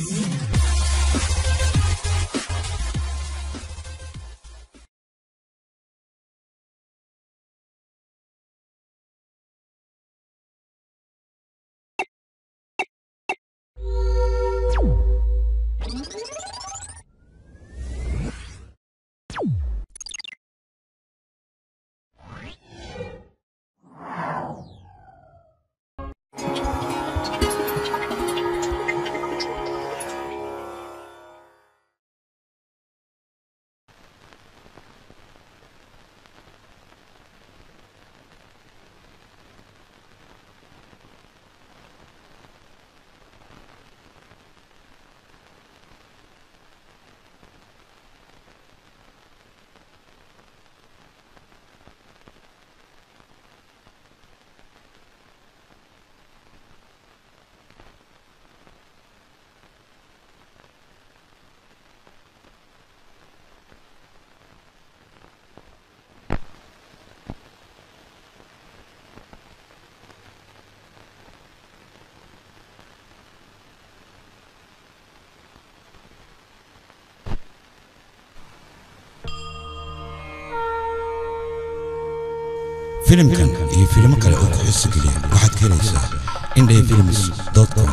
Yeah. Filimkan iyo filimo kale oo ku xiso geliya waxaad ka helaysaa indhafilms com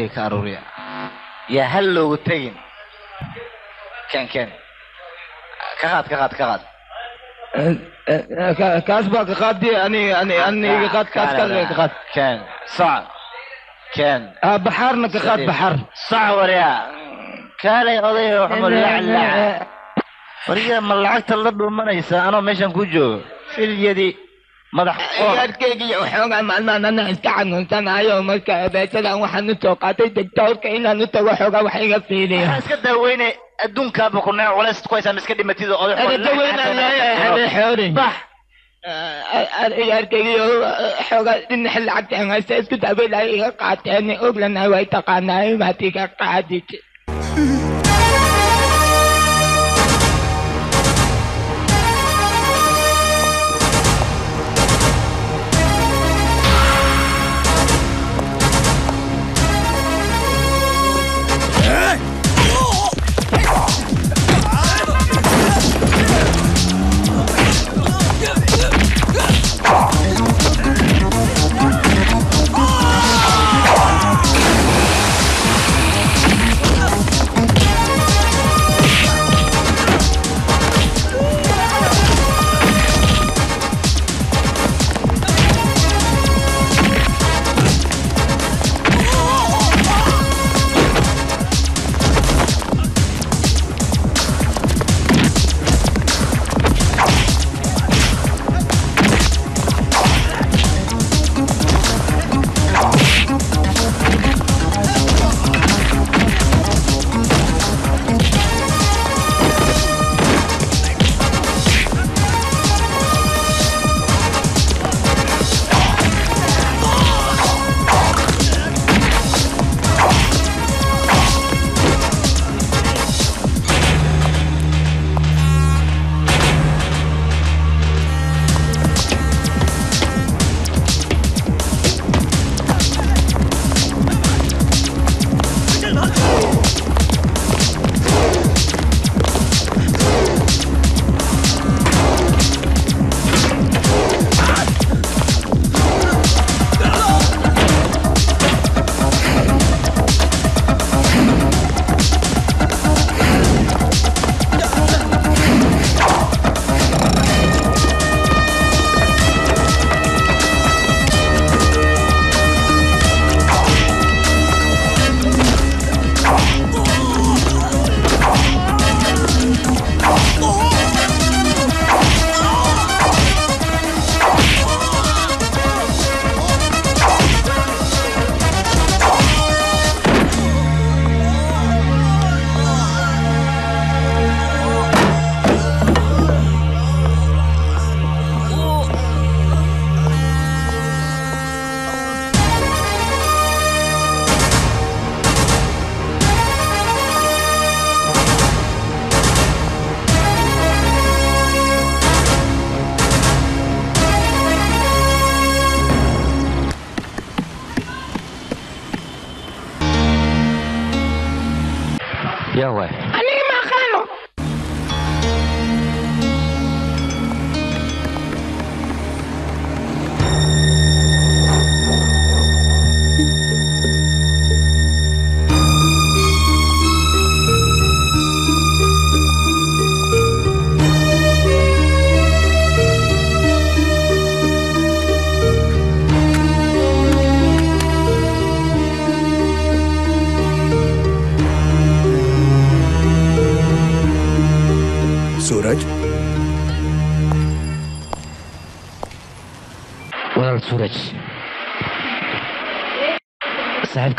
aruuriya ka aruuriya. Yaa hal loogu tegin? Ken ken ka qaad ka qaad ka qaad. Kaas baa ka qaadi ani ani ani iga qaad kaas ka qaad ken soc ken baxaarna ka qaad baxaar. Soc warya. Kaalay oday xumul laclac wariga ma lacagta la dhuumanaysa? Anoo meeshan ku joogo. Filyadii madax qoor arkeygiyo waxoogaa maalmahan ana iska xanuunsanayo marka beesadan waxaan u soo qaatay doctoorka inaan u tago xoogaa wax iga fiiliya waxaan iska daaweyne adduunkaaba ku nee culays ku iska dhimatid oday daweynaan leeyahay habee xoori bax iga arkeygiyo xoogaa dhinaca lacagta aan haysta isku daweynay iga qaateen oglana way taqaanaa maad iga qaadid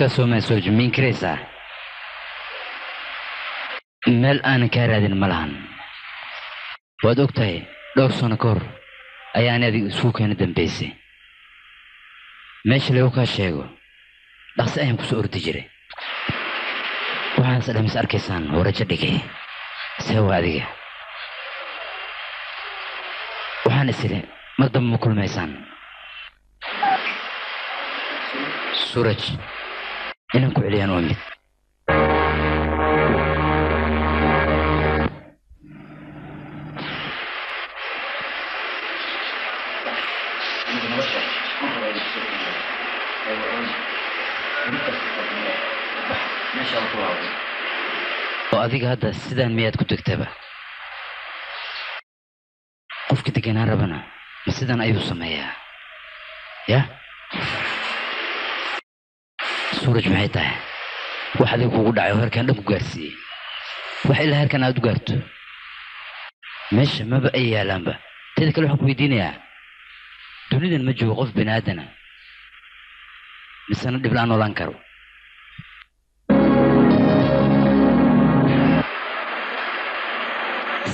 saaxiibkaas soomaa soo jimiin karaysaa meel aanan kaa raadin ma lahan. Waad og tahay dhowr sano ka hor ayaana adiga isku keena dambaysay meesha lagu kaa sheego dhaqsi ayaan ku soo ordi jiray. Waxaas dhamis arkaysaan warajo dhigay. See waa adiga. Waxaan is idhi mar dambe ma kulmaysaan. Suraj inaan ku celiyaan waa mid. Oo adiga hadda sidaan miyaad ku tegtaba? Qofka deganaan rabana ma sidan ayuu sameeyaa ku gaarsiiyey wax ilaa herkan aad u gaarto meesha maba ay yaalaanba teeda kale waxaan ku weydiinayaa dunidan ma joogo qof bini aadana misena dhib la-aan noolaan karo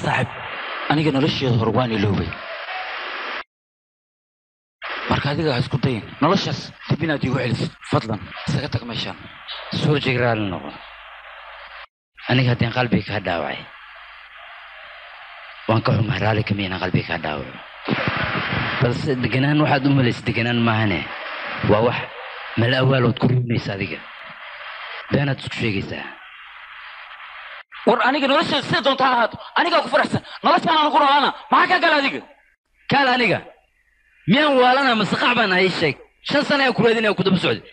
saaxib aniga nolosheeda hore waan iloobay marka adiga ha isku dayin noloshaas dib inaad iigu celisid fadlan isaga tag meeshaan suurajig raali noqo. Aniga haddeen qalbiga kaa dhaawacay. Waan ka xumahay raalli kama inaan qalbiga kaa dhaawaco balse deganaan waxaad u malaysa deganaan maahane. Waa wax mala awaalood ku riibnaysa adiga. Beenaad isku sheegaysaa. War aniga nolosheeda sida doonta ha ahaato. Anigaa ku faraxsan. Noloshaan aan ku noolaana maxaa kaa gala adiga? Kaal aniga miyaan waalana masaqax baan ahay sheeg. Shan sana ayaan ku raadinaya ku daba socday.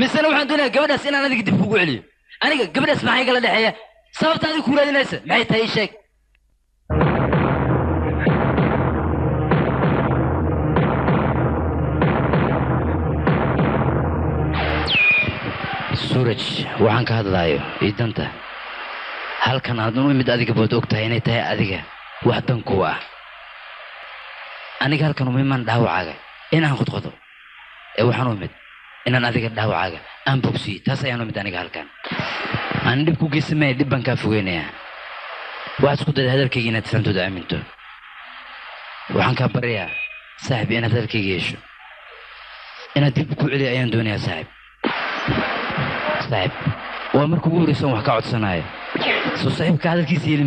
Misena waxaan doonayaa gabadhaas inaan adiga dib kugu celiyo aniga gabadhaas maxay kala dhexeeya? Sababta adiga ku raadinaysa maxay tahay sheeg? Suuraj waxaan ka hadlaayo iidanta halkan aad u imid adiga bood og tahay inay tahay adiga wax dan ku ah aniga halkan uma imaan dhaawacaaga. Inaan qodqodo ee waxaan u imid inaan adiga dhaawacaaga. Aan bogsiyo taas ayaan u imid aniga halkan. Aan dhib ku geysamaya dhib baan kaa fogeynayaa waxaad isku dayda hadalkayga inaad fahamtooda aaminto. Waxaan kaa baryayaa saaxib inaad hadalkayga yeesho. Inaad dib ku celiya ayaan doonayaa saaxib. Saaxib. Waa marka ugu horreysa aan wax kaa codsanayo. Soo saaxiibka hadalkiisa yeeli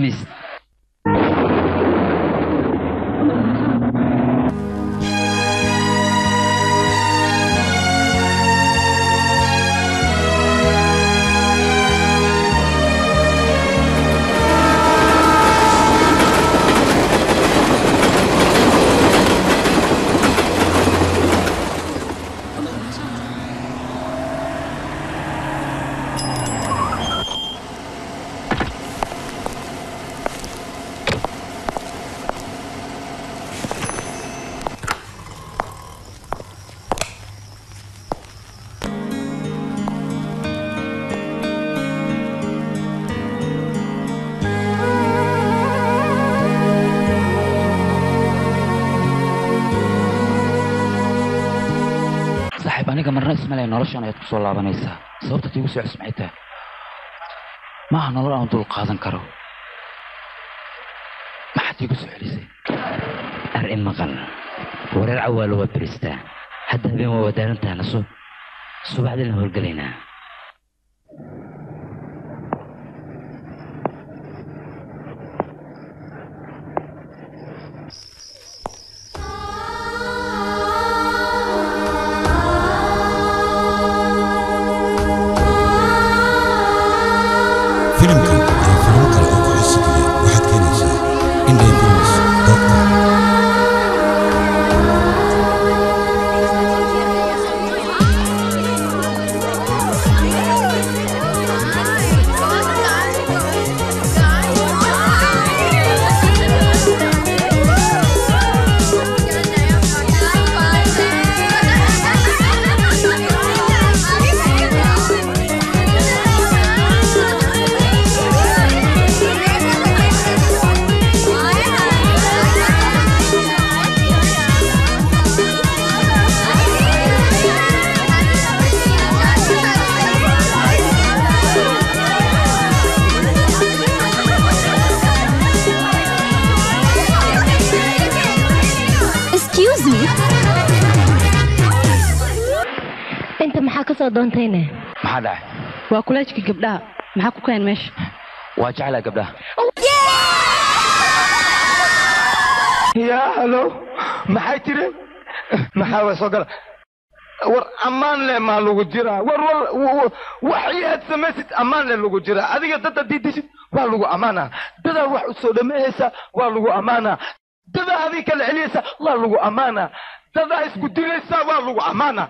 soo tahay maaha nolol aan dul qaadan karo. Maxaad iigu soo celisay. Arrin maqal wareer cawaalo waa beristaa hadda habeen waa wadaarantaana so subaxdiina howlgelaynaa gabdhaha maxaa ku keen meesha waa jeclaa gabdhaha yaa halo maxay tiri maxaa way soo gala war ammaan leh maa lagu jiraa war war waxii aad samaysid ammaan leh lagu jiraa adiga dad haddii disid waa lagu ammaanaa dadaa wax u soo dhameeyeysa waa lagu ammaanaa dadaa adiga kala celiyeysa waa lagu ammaanaa dadaa isku dilaysa waa lagu ammaanaa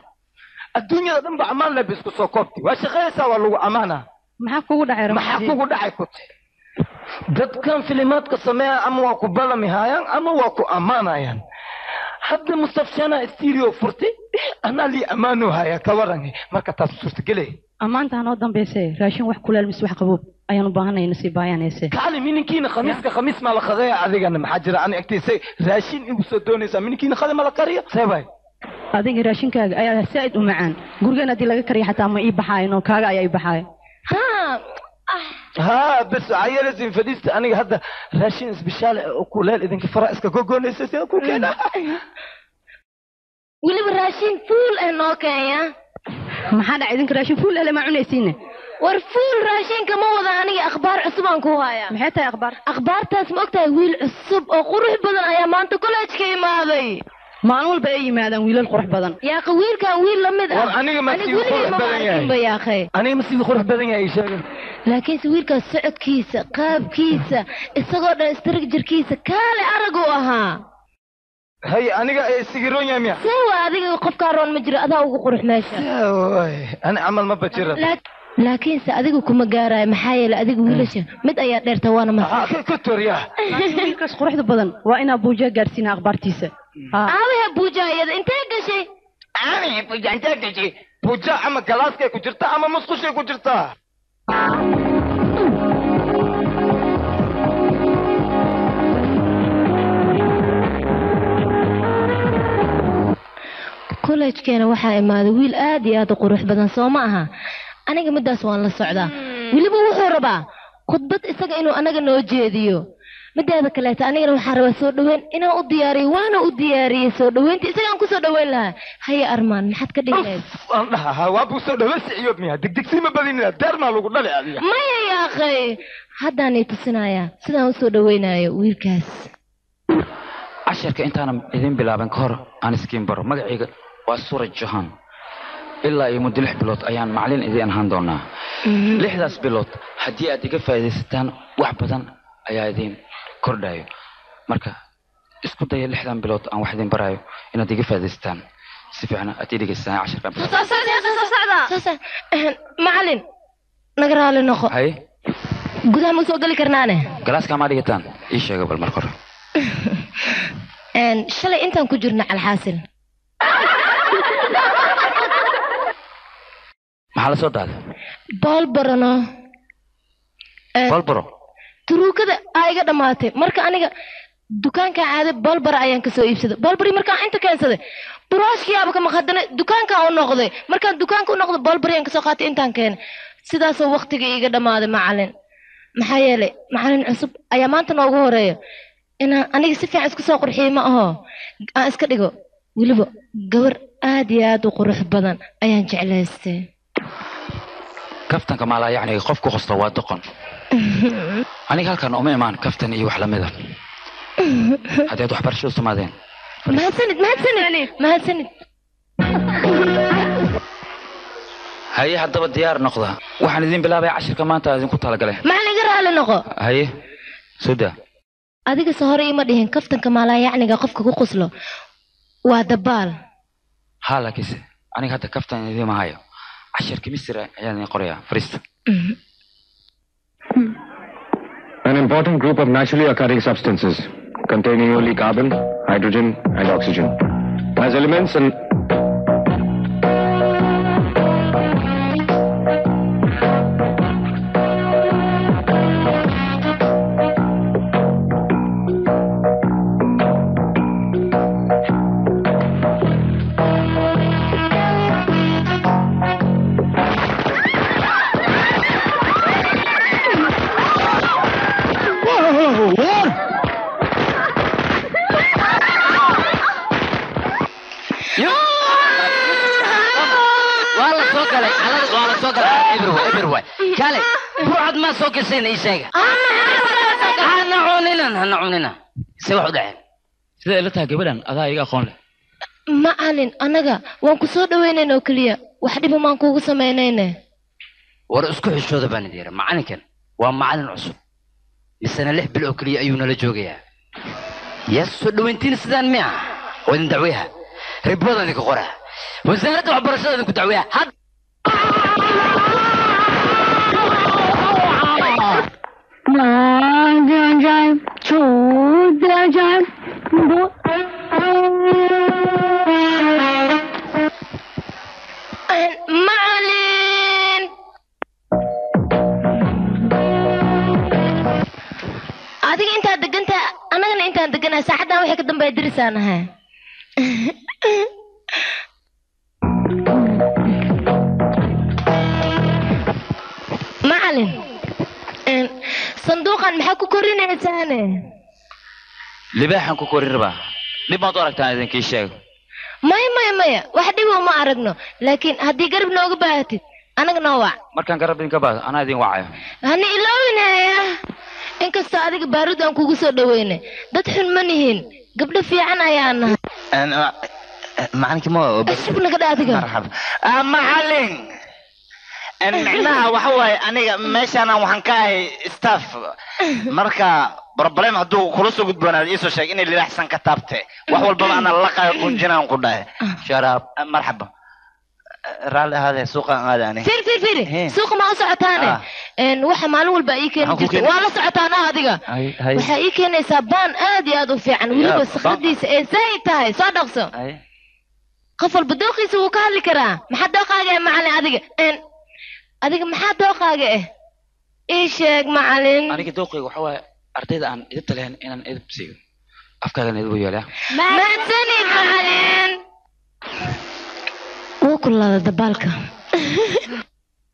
adduunyada dhan ba ammaan leh ba isku soo koobti waa shaqayeysaa waa lagu ammaanaa maxaa kugu dhacay maxaa kugu dhacay kuti dadkan filimaadka sameeya ama waa ku balamihaayaan ama waa ku ammaanayaan? Hadda mustafshana stereo furtay anaa lii ammaano haya ka waran marka taas suurtagelay ammaanta hanoo dambayse raashin wax kuleel mise wax qaboob ayaan u baahanay nasiib baayaan heese kacali mininkiina khamiiska khamiis maa la qadeeya adigana maxaa jira? Ani agtiisa raashin igu soo doonaysaa mininkiina khade ma la kariyo seebay adiga raashinkaaga ayaa saa'id u macaan. Gurigan haddii laga kariya xataa ma ii baxaayan oo kaaga ayaa ii baxaaya ha bas waxaa yeelaysa fadhiista aniga hadda raashin isbishaale oo kuleel idinka faraha iska gogoonaysa sidaan ku keena weliba raashin fuul eh noo keenya maxaa dhaca idinka raashin fuul ah ehle ma cunaysiine. War fuul raashinka ma wada aniga akhbaar cusub aan ku hayaa maxay tahay akhbaar? Akhbaartaas ma ogtahay wiil cusub oo qurux badan ayaa maanta kolleejka imaaday maalin walba ay yimaadaan wiilal qurux badan. Yaaqa wiilkan wiil la mid ah. Aniga masiibu socodkiisa qaabkiisa isagoo dhan istirag jirkiisa kaale arag ahaa. Hay aniga sigiroon sewa adiga qofkaa roon ma jiro adaa ugu qurux meesha. Ani camal ma bajira laakiinse adiga kuma gaaraayo maxaa yeele adiga wiilasha hmm. mid ayaa dheerta waana mawiilkaas quruxda badan waa inaa buuja gaarsiina akhbaartiisa. Hmm. Aabahe buuja iyada intee gashay aabahe intee gashay buuja ama galaaskay ku jirta ama musqushay ku jirta? Kolleejkeena waxaa imaaday wiil aad iyo aad u qurux badan soo ma aha? aniga midaas waan la socdaa. Weliba wuxuu rabaa khudbad isaga inuu anaga noo jeediyo. Mideeda kaleeta anigana waxaa rabaa soo dhaweyn inaan u diyaariyo waana u diyaariyey soo dhaweynta isagaan ku soo dhaweyn lahaa. Haya armaan maxaad ka dhigmaya yaaqay. Haddaanay tusinayaa sidaan u soo dhaweynayo wiilkaas. Casharka intaana idin bilaaban ka hor aan iskiin baro. Magacayga waa suuraj johan ilaa iyo muddo lix bilood ayaan macalin idiin ahaan doonaa. Lixdaas bilood haddii aad iga faa'iidaysataan wax badan ayaa idiin kordhayo marka isku daya lixdan bilood aan wax idin barayo inaad iga faa'iidaysataan si fiican aad ii dhegeysataan casharkan Sasa, eh, macalin naga raali noqo. Haye gudaha ma soo geli karnaane? Galaaska maa dhigataan. Ii sheega bal marka hore. Shalay intaan ku jirna calxaasil maxaa la soo daaday bool barano. Balbaro turuukada aa iga dhammaatay marka aniga dukaankaa aaday boolbara ayaan ka soo iibsaday. Boolbari markaan inta keensaday burooshkiyaaba ka maqadana dukaankaan u noqday. Markaan dukaanka u noqday boolbari ayaan ka soo qaatay intaan keenay. Sidaasoo waqtiga iga dhammaaday macalin. Maxaa yeelay macalin cusub ayaa maanta noogu horreeya inaan aniga si fiican isku soo qurxiyey ma aho. Aan iska dhigo. Weliba gabar aad iyo aad u qurux badan ayaan jeclaystay kaftanka maalaa yacni qof ku qosta waa doqon. Aniga halkan uma imaan kaftan iyo wax lamida haddii aad waxbarasho u samaadeen haye haddaba diyaar noqda. Waxaan idin bilaabay cashirka maanta idinku talagalay. Maxaa laga raali noqo? Haye suda adiga se hore ima dhihin kaftanka maalaayacniga qofka ku quslo. Waa dabaal. Haa laakiinse. Aniga hadda kaftan idiima hayo misir ayaan idin qorayaa fariista An important group of naturally occurring substances containing only carbon, hydrogen, and oxygen. As elements and sida ila tahay gabadhan adaa iga aqoon leh. Macalin annaga waan ku soo dhawaynayn oo keliya. Wax dhiba maan kuugu samaynayne war isku xishooda baan idin yidhi macalinkan waa macalin cusub. Misena lix bil oo keliya ayuu nala joogayaa. Yaa soo dhawayntiin sidaan miya. Waa idin dacweyaha riboodan idinka qora wasaaradda waxbarashada idinku dacweyaha adiga intaad degantaa annagana intaan deganahay saacaddan wixii ka dambeeya dirisaan ahay. Macalin sanduuqan maxaa ku korinaysaane? Libaaxan ku korin rabaa. Dhib maad u aragtaan idinkii sheego. Maya maya maya wax dhibo ma aragno. Laakiin haddii garab nooga baahatid anaga noo wac markaan garab idinka baado anaa idin wacayo hana iloowinaya inkastoo adiga baarud aan kugu soo dhaweyne dad xun ma nihin. Gabdho fiican ayaa nahay. Macalinkii ma shub naga dha adiga marxaba Ah, macalin En micnaha waxa waaye aniga meeshaana waxaan ka ahay staff. Marka problem hadduu kula soo gudboonaad iisoo sheeg inay lilaxsan ka taabte. Wax walbaba ana laqayo qunjinaan ku dhahay. Sharaab. Marxaba. Raalli ahaadee suuqaan aada ani fir fir fir suuqa ma u socotaane? Ah. Waxa maalin walba ii keeni jirta waa la socotaana adiga? Hay, hay. waxaa ii keenaysaa baan aad iyo aad u fiican. Weliba baan. sakradiisa ee zaid tahay. Soo dhaqso. Qof walba dooqiisa wuu ka hadli karaa. Maxaa dooqaaga eh macalin adiga adiga maxaa dooqaaga eh ii sheeg macalin aniga dooqayga waxa waaye ardayda aan idibta lahayn inaan idib siiyo afkaagan idib u yeelaa mahadsanid macalin wuu kulaaday dabaalka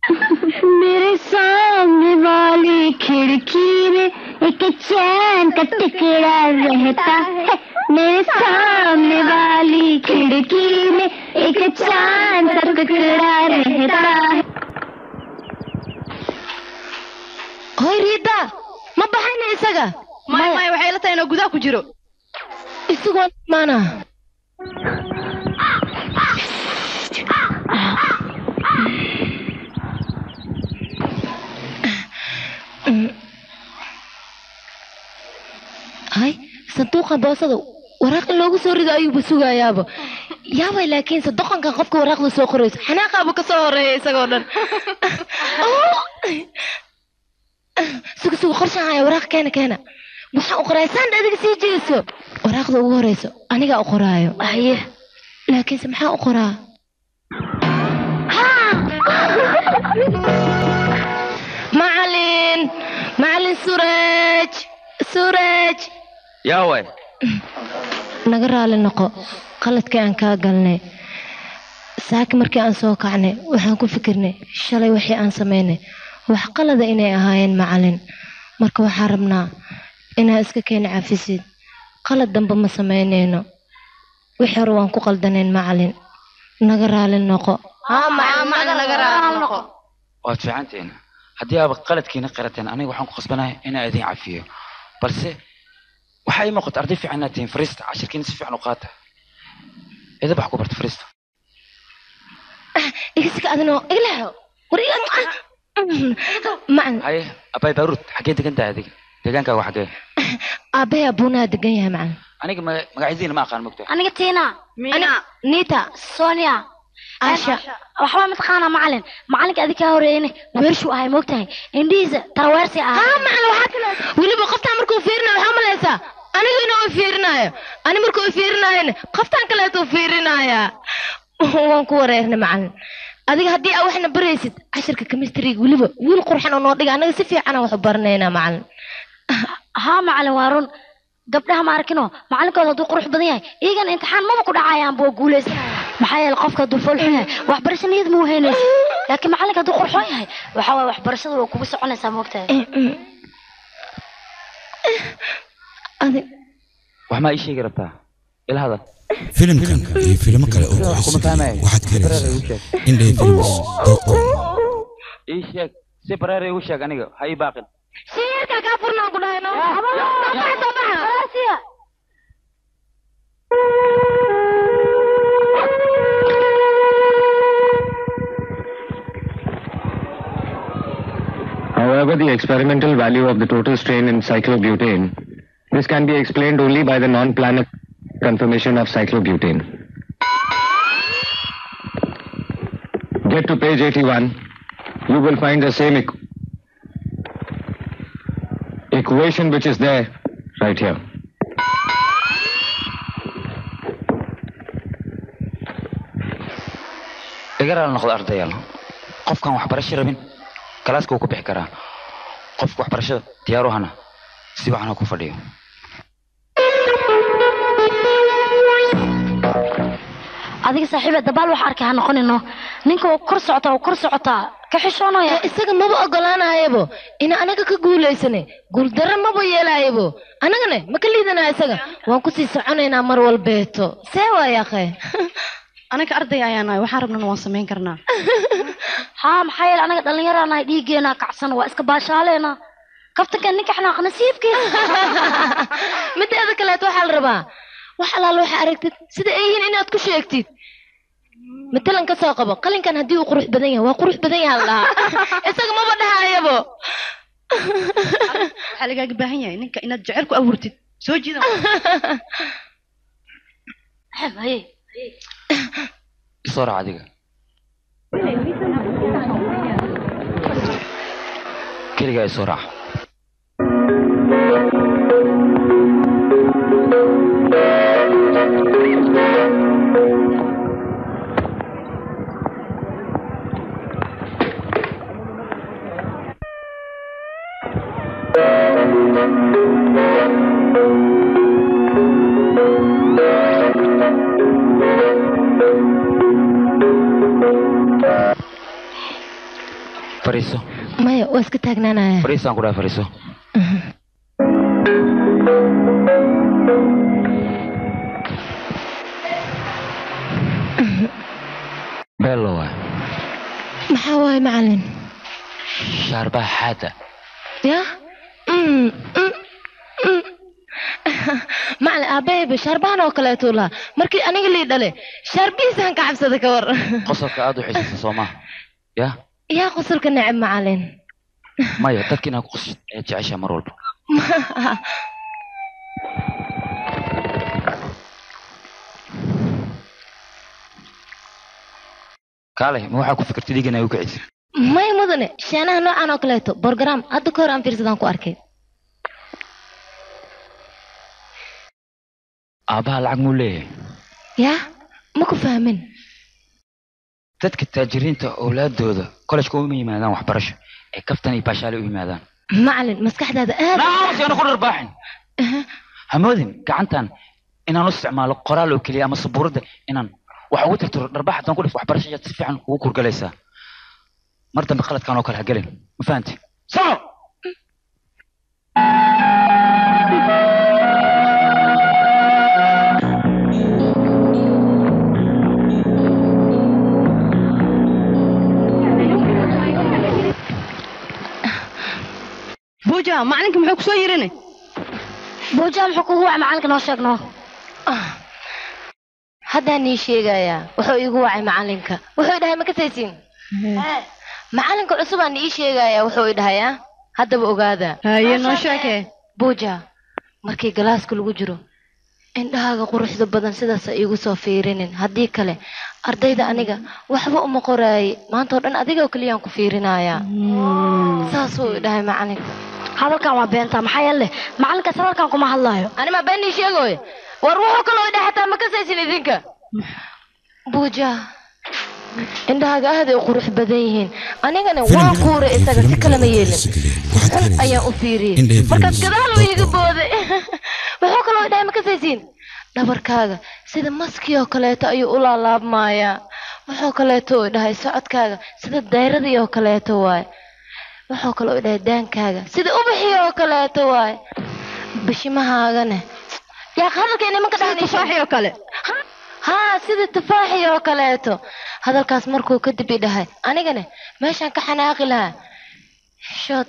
मेरे सामने वाली खिड़की में एक चैन का टुकड़ा रहता है मेरे सामने वाली खिड़की में एक चांद का टुकड़ा रहता है hoy riida ma baxayna isaga? Maya maya waxay la tahay inuu gudaha ku jiro. Isagoo maana. Hay sanduuqa boosada waraaq in loogu soo rido ayuuba sugayaaba yaabay laakiinse doqonkan qofka waraaqda soo qorayso xanaaqaaba ka soo horreeya isagoo dhan suga suga qorshaan haya waraaq keena keena. Waxaan u qoraaya saan adiga sii jeeso? Waraaqda ugu horeyso anigaa u qoraayo. Haye laakiinse maxaa u qoraa? Macalin! Macalin suraj suraj yaa waay. Naga raali noqo. Qaladkii aan kaa galnay. Saaki markii aan soo kacnay waxaan ku fikirnay shalay wixii aan samaynay wax qalada inay ahaayeen macalin. Marka waxaan rabnaa inaa iska keena cafisid qalad dambe ma samaynayno wixii hore waan ku qaldanayn macalin. Naga raali noqo. Waad fiicantihiin haddii aaba qaladkiina qirateen aniga waxaan ku khasbanahay inaan idin cafiyo. Balse waxaa ii muuqata arday fiican inaad tihiin fariista. Cashirkiina si fiican u qaata. Idab wax ku barta fariista. Igasika adinoo iglaho war haye abay baaruud xaggee degan tahay adiga? Deegaankaaga xaggee aabbahay abuunaha degan yahay macalin aniga maga- magacyadiina ma aqaan mogtahay aniga tiina. Ani- nita sonia Asha. waxba mataqaanaa macalin. Macalinka adig kaa horeeyene weershuu ahay moogtahay indhihiisa taraweersi ah haa macalin waxaa kale weliba qoftaan markuu fiirinayo waxaa malaysaa anigu inuu i fiirinaayo ani markuu fiirinaayona qoftaan kaleetuu fiirinaayaa waan ku wareernay macalin adiga haddii aa waxna baraysid cashirka kemistriga weliba wiil qurxan oo noo dhiga anaga si fiicanaa wax u baranaynaa macalin. Haa macalin waa run gabdhaha ma arkino macalinkooda hadduu qurux badan yahay iyagana imtixaan maba ku dhacayaan buu guuleysanaya maxaa yeele qofka hadduu foolxun yahay waxbarasho niyad muu heynaysa laakiin macalinka hadduu qurxoon yahay waxaa waye waxbarashada waa kugu soconaysaa moogtahay wax maa ii sheegi rabtaa? Ila hadal filimkan iyo filimo kale oo ku kuma fahmay waxaad ka helaysaa indhay films com ii sheeg si bareer igu sheeg aniga ha ii baaqin shiyarka kaa furnaan ku dhahayno However, the experimental value of the total strain in cyclobutane, this can be explained only by the non-planar conformation of cyclobutane. Get to page 81. You will find the same equ- equation which is there right here. iga raali noqdo ardayaal qofkaan waxbarasho rabin kalaaska wuu ku bixi karaa qofka waxbarashada diyaaru hana si wacan ha ku fadhiyo adiga saaxiiba dabaal wax arkay ha noqonino ninka kor socotaa kor socotaa ka xishoonaya isaga maba ogolaanayabo ina anaga ka guulaysane. Guuldaro maba yeelaayabo anagane ma ka liidanaa isaga? Waan ku sii soconaynaa mar walbeeto see waaya akhe anaga arday ayaan nahay. Waxaan rabnana waan samayn karnaa. Haa maxaa yeele anaga dhallinyaraan nahay dhiiggeena kacsan waa iska baashaaleena. Kaftankan ninka xanaaq mideeda kaleeto waxaa la rabaa. Wax alaal waxa aragtid. Sida ay yihiin inaad ku sheegtid matalan ka soo qabo. Qalinkan haddii uu qurux badan yahay. Waa qurux badan yahay la dhahaa isaga maba dhahayabo waxaa lagaaga baahan yahay ninka inaad jecel ku abuurtid. Soo jiida raac adiga? Keligaa isoo raac. fariiso maya waa iska taagnaanaya fariisaan ku dhahay fariiso beelo waay maxaa waaye macalin shaarbaha xaada ya? Mm, macalin aabahayba shaarbahan oo kaleetuu lahaa markii aniga lii dhale shaarbihiisaan ka cabsada ka war. Qosolka aad u xiisaysa soo ya? Yaa qosolka neceb macalin maya dadka inaad ku qosashid ayaad jeceshaa mar walba. Kaale ma waxaa ku fikirtay dhiig inay u kicisid may mudane shaanaha noocan oo kaleeto borogaraam hadda ka hor aan fiirsadaan ku arkay. Aabbaha lacag muu leeyahay yaa ma ku fahmin? Dadka taajiriinta owlaadooda kolajka uma yimaadaan waxbarasho ee kaftan iyo baashaale u yimaadaan. Macalin maskaxdaada aad naamsiana ku dharbaaxin hamoodin gacantan inaan u isticmaalo qoraal oo keliya ama sabuuradda inaan wax ugu tirtiro dharbaax haddaan ku dhif waxbarasho ayaad si fiican ugu kurgalaysaa mar dambe qaladkan oo kale ha gelin. Ma fahanti? Buuja macalinka muxuu ku soo yirine buuja muxuu kugu wacay macalinka noo sheegno? Haddaan nii sheegayaa wuxuu iigu wacay macalinka wuxuu dhahay ma kasaysiin macalinka cusub aan ii sheegaya wuxuu i dhahayaa haddaba ogaada. Haye noo buuja markii galaaska lagu jiro indhahaaga quruxda badan sidaas ha iigu soo fiirinin. Haddii kale ardayda aniga waxba uma qoraaye maanta oo dhan adigoo keliyaan ku fiirinayaa saasuu i dhahay macalinka hadalkan waa beenta maxaa yeele macalinkaas hadalkan kuma hadlaayo. Anima beenii sheegoy war wuxuu kaloo idhahay xataa ma kasaysin idinka? Buuja indhahaaga aad ay u qurux badan yihiin. Anigana waan kuuray isaga si kalama yeelin. xun ayaan u fiiriyey markaas gadaal uu iiga booday wuxuu kaloo idhahay ma kasaysiin dhabarkaaga sida maskii oo kaleeto ayuu u laalaabmayaa wuxuu kaleeto uu dhahay socodkaaga sida dayradii oo kaleeto waaye. Wuxuu kaloo idhahay daankaaga sida ubaxii oo kaleeto waaye. Bishimahaagane yaa hadalka nimanka oo kale haa sida tufaaxi oo kaleeto. Hadalkaas markuu kadib i dhahay anigane meeshaan ka xanaaqi lahaa. Shood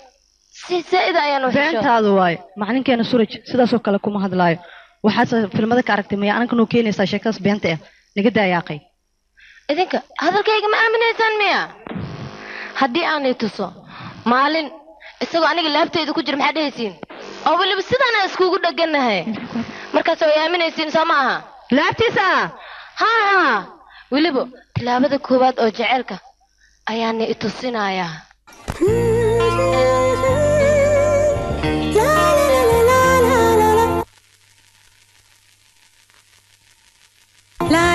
si zaa'ida ayaan xishood. Beentaadu waaye macalinkeena suraj sidaasoo kale kuma hadlaayo. Waxaase filmada ka aragtay maya anaga noo keenaysaa sheekadaas beenta ah? Naga daayaaqay idinka hadalkayga ma aaminaysaan miya haddii aanay tuso maalin isagoo aniga laabtayda ku jira maxaa dhehaysiin oo weliba sidaana iskugu dheganahay markaas way aaminaysiin soo ma aha. Laabtiisa haa weliba tilaabada koowaad oo jeceelka ayaana i tusinayaa. Come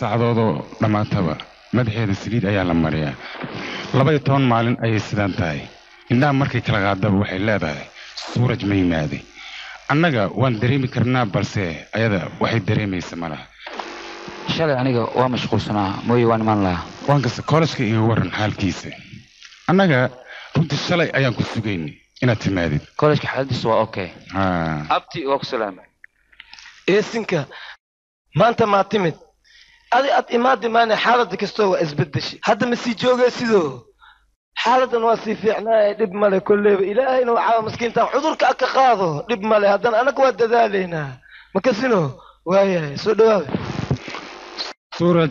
laba iyo toban saacadood oo dhammaataba madaxeeda saliid ayaa la mariyaa. Laba iyo toban maalin ayay sidaan tahay. Indhaha markay kala qaadaba waxay leedahay suuraj ma yimaaday annaga waan dareemi karnaa balse ayada waxay dareemaysa ma laha. Shalay aniga waa mashquulsanaa. Mooye waan imaan lahaa. Waan kasta koolajka iga waran xaalkiisa. Annaga runtii shalay ayaan ku sugaynay inaad timaadid. Koolajka xaaladiisu waa okay. Abti waa ku salaamay. Eesinka maanta maa timid adi aad imaadi maane xaaladda kastoo waa isbedeshay hadda ma sii joogee sidoo? Waa sii fiicnaaye dhib male kolleyba ilaahayna waxaa maskiintaan cudurka a ka qaado dhib male haddana annaga waa dadaalaynaa makasino waayahay soo dhawaawe suuraj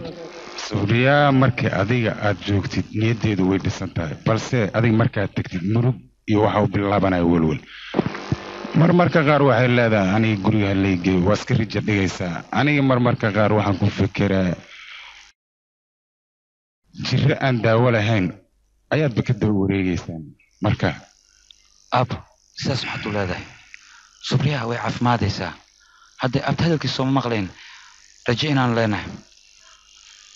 suuriyaa markii adiga aad joogtid niyaddeedu way dhisan tahay. Balse adiga markaad tegtid murug iyo waxa uu bilaabanaya welwel. Marmarka qaar waxay leedahay aniga guriga haleygeey waa iska rija dhigaysaa. Aniga marmarka qaar waxaan ku fekeraa jirro aan daawo lahayn ayaadba ka daba wareegaysaan? Marka aabo sidaas maxaad u leedahay? Subriyaha way caafimaadaysaa. Hadday abti hadalkiisa sooma maqlayn rajo inaan leenahay.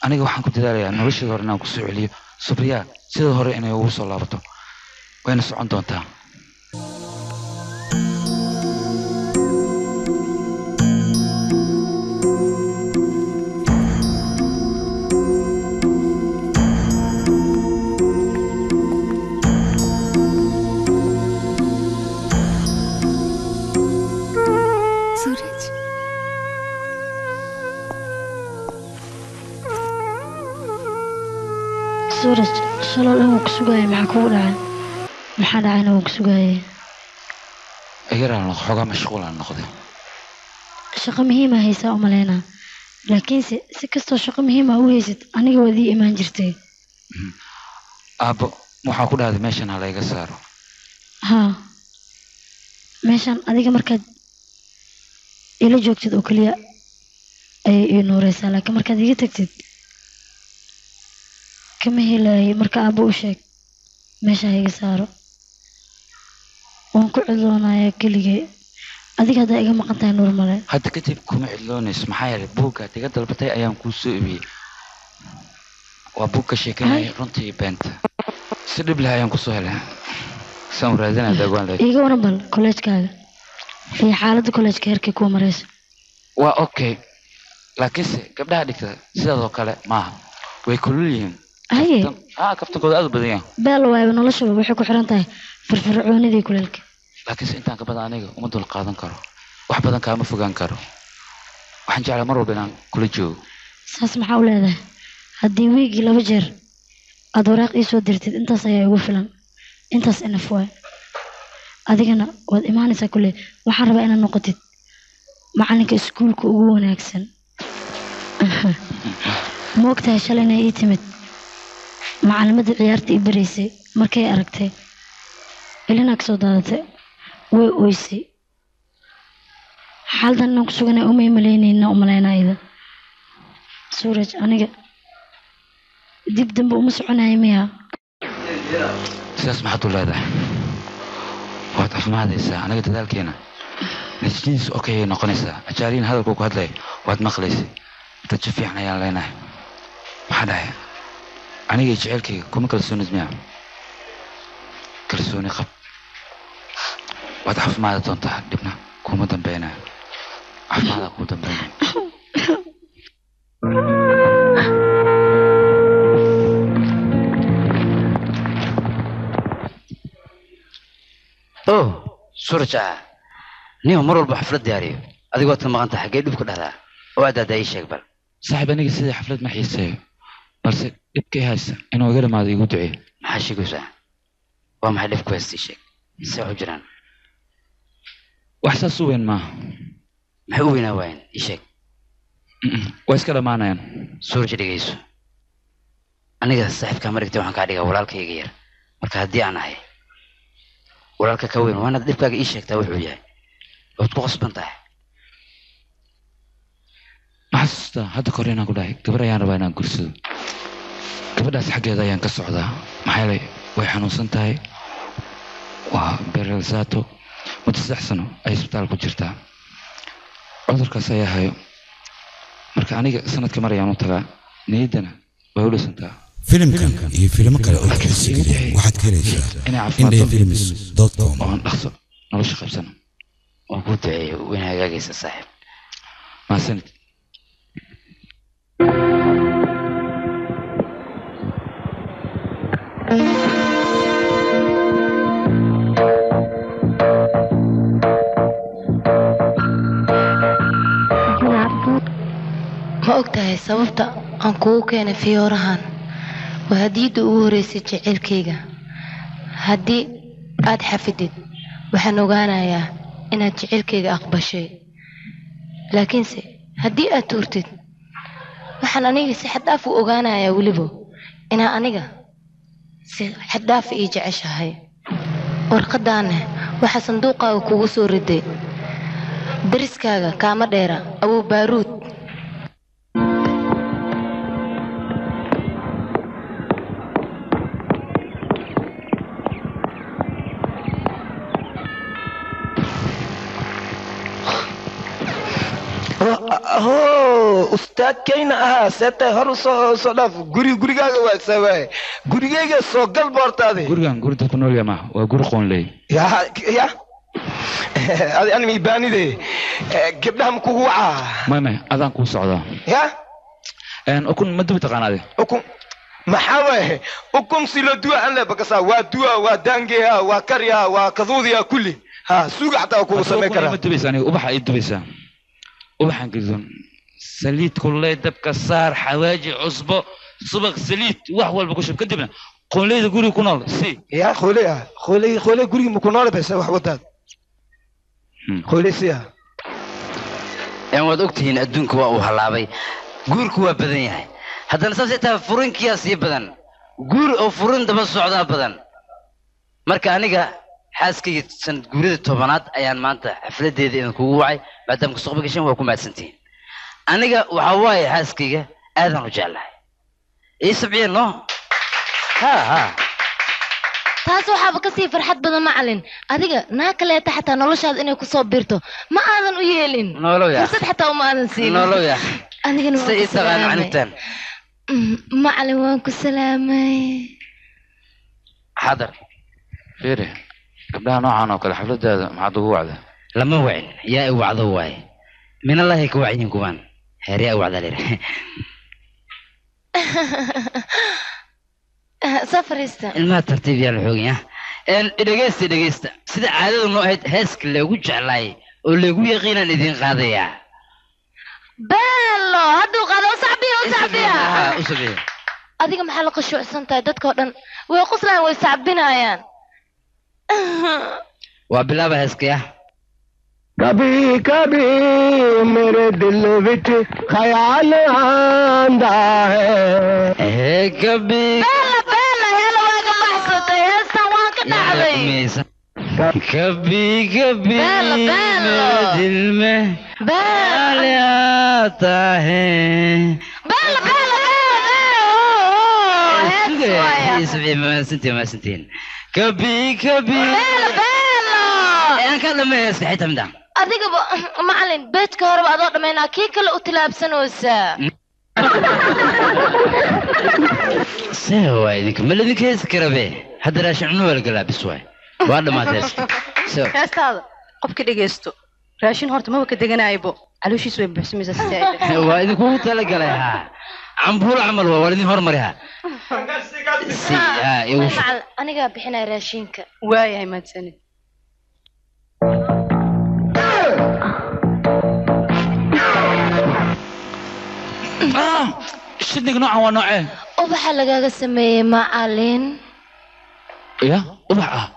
Aniga waxaan ku dadaalayaa nolosheeda hore inaan ku soo celiyo. Subriyaa sida hore inay ugu soo laabato. Wayna socon doontaa suuraj shaloo dhan wuu ku sugayay maxaa kugu dhacay maxaa dhacayna wuu ku sugayay yaraan xoogaa mashquulaan noqday shaqo muhiima haysaa u malaynaa laakiinse si kastoo shaqo muhiima u haysid aniga waad ii imaan jirtay aabbo waxaa ku dhahday meeshan ha layga saaro? Haa meeshaan adiga markaad ila joogtid oo keliya ayay ii nuureysaa laakiin markaad iga tagtid kama helayo marka aabbo u sheeg meesha ha iga saaro. Waan ku cidloonayaa keligay adiga haddaa iga maqan tahay nuur male. Hadda kadib kuma cidloonayso maxaa yeelay buuggaad iga dalbatay ayaan kuu soo ibiyey waa buug ka sheekanaya runta iyo beenta. Si dhib leh ayaan ku soo helay. Saan u raadinaya daagwaan leed iiga waran bal kolleejkaaga. Iyo xaaladda kolleejka heerkay kuwa marayso. Waa okay. Laakiinse gabdhaha dhigta sidaadoo kale maaha. Way kulul yihiin kaftankooda aad u badan yahan beel waayba noloshaba waxay ku xiran tahay. Firfircoonidii kuleelka laakiinse intaan ka badan aniga uma dul qaadan karo. Wax badan kaama fogaan karo. Waxaan jeclaa mar walba inaan kula joogo. Saas maxaa u leedahay? Haddii wiigii laba jeer aad waraaq ii soo dirtid intaas ayaa igu filan. Intaas inaf waay. Adigana waad imaanaysaa kule waxaan rabaa inaad noqotid macalinka iskuulka ugu wanaagsan. Ma ogtahay shalay inay ii timid macalimadda ciyaarta ii baraysay markay aragtay ilina ka soo daadatay way oysay. Xaaldan inaan ku suganay umay malaynayna u suuraj aniga dib dambe uma soconaya miya sidaas maxaad u leedahay? Waad caafimaadaysaa aniga dadaalkeena. Natiijadiisa okay ay noqonaysaa. Ajaariin hadalkuu ku hadlaya waad maqlaysay. Rajo fiican ayaan leenahay. Maxaa dhahay aniga iyo jecelkayga kuma kalsoonid miya kalsooni qab. Waad caafimaadi doontaa dhibna kuma dambeynaya caafimaada kuu dambeynaya oh suraja nima mar walba xaflad diyaariyo. Adigoo ta maqan tahay xaggee dhib ku dhahdaa? Oo aadaadaa ii sheeg bal. Saaxiib aniga sidii xaflad ma xiiseeyo balse dhibkay haysta inuu iga dhamaado igu duceeyo maxaa sheegaysaa waa maxay dhib ku haysta ii sheeg see waxu jiraan wax saas u weyn maaha maxay u weynaa waayeen ii sheeg waa iska dhammaanayaan suurja dhegayso aniga saaxiibkaa ma dhigtay waxaan kaa dhigaa walaalkayga yar. Marka haddii aan ahay walaalka ka weyn waa inaad dhibkaaga ii sheegtaa wuxuu yahay. Waad ku qasban tahay ma xasuustaa hadda kore inaan ku dhahay. Gabar ayaan rabaa inaan gursado gabadhaas xaggeeda ayaan ka socdaa. Maxaa yeelay way xanuunsan tahay. Waa berelsato muddo saddex sano ay isbitaal ku jirtaa cudurkaas ayaa hayo. Marka aniga sanadka mar ayaan u tagaa niyaddana way u dhisantaa filimkan iyo filimo kale oo xiisi geliya waxaad ka helaysaa inay indhaya caafimaad films dot com. oo aan dhaqso nolosha qabsano waan kuu duceeyo wayna hagaagaysa saaxiib. Mahadsanid ogtahay sababta aan kugu keenay fiyoorahan waa hadiyadda ugu horeysay jaceylkayga haddii aad xafidid waxaan ogaanayaa inaad jaceylkayga aqbashay. Laakiinse haddii aad tuurtid waxaan aniga si xaddhaaf u ogaanayaa weliba inaa aniga si xaddhaaf ii jeceshahay. Warqadaanne waxaa sanduuqaaga kugu soo riday. Dariskaaga kaama dheera awow baaruud ho ustaadkayna ahaa seetay hor u soo soo dhaaf. Guri gurigaaga waa sawaay. Gurigayga soo gal boortaadi gurigan guri dadku nool yamaa waa guri qoonley ya adi anima ibaanide. Gabdhaha ma kugu wacaa? May may adaan kuu socdaa ya? Ukun ma dubi taqaanaade ukun maxaa waaye? Ukun silo duwa an le bakasa waa duwa waa daangeha waa karya waa kaduudiya kulli. Ha suuga xataa kugu samayn ma karaa. dubaysa aniga ubaxa ii dubaysaa ubaxan gidon saliid kulley dabka saar xawaaji cusbo subag saliid wax walba ku shub. Kadibna qoonleyda guriga ku nool si. Ya khooley ah khooley khooley guriga ma ku noole bese wax wadaad. Khooley siya een waad ogtihiin adduunka waa uu halaabay guurku waa badan yahay. Haddana saasay tahay furinkiyaa sii badan. Guur oo furin daba socdaa badan. Marka aniga xaaskayga sanad guurida tobanaad ayaan maanta xafladeeda idinkugu wacay maadaama ka soo gashan waa ku mahadsantihiin aniga waxaa waaye xaaskayga aadaan u jeclahay. Ii sabciye no ha ha. Taas waxaaba ka sii farxad badan macalin adiga naa kaleeta xataa noloshaada inay ku soo birto ma aadan u yeelin. Fursad xataa uma aadan siinin. Canugtaan Mm, macalin waan ku salaamay. Xadar. Fiiri gabdhaha noocan oo kale xafladaada maxaad ugu wacdaa? Lama wacin. Yaa i wacdo waaye. Minallahi ka wacyin kuwaan heer yaa i wacda lir soo fariista ilmaha tartiib yaa la xoogaya dhegeysta dhegeysta sida caadada noo ahayd heeska lagu jeclaay oo lagu yaqiinaan idin qaadayaa. Beelo hadduu qaado u sacbiya u sacbiya. Ah, u sabiya adiga maxaa la qashuucsan tahay dadkao dhan way qoslayaan way sacbinayaan. Waa bilaaba heeskaya कभी कभी मेरे दिल विच ख्याल आंदा है कभी beela beela heela waa ka baxsatay heestan waan ka dhacday कभी कभी बेलो, बेलो। मेरे दिल में ख्याल आता है beela beela beela maasantiin maasantiin adigaba macalin beedka horeba adoo dhammaynaa kii kale u tilaabsanoosaa see waa idinka ma ladinka heesi karabe hadda raashin cuno waa lagalaa bis waay. Waa dhammaad heeska So, heestaada qofka dhegaysto. Raashin horta maba ka deganaybo calooshiis way buuxsamaysaa si ay waa idinkugu talagalay ha. Cambuulo camal waa waa idin hormari ha. Si ha igu shub Macalin, anigaa bixinaya raashinka. Waayahay mahadsanid shidniga noocan waa noocee ubaxa lagaaga sameeyey macalin ya ubax ah.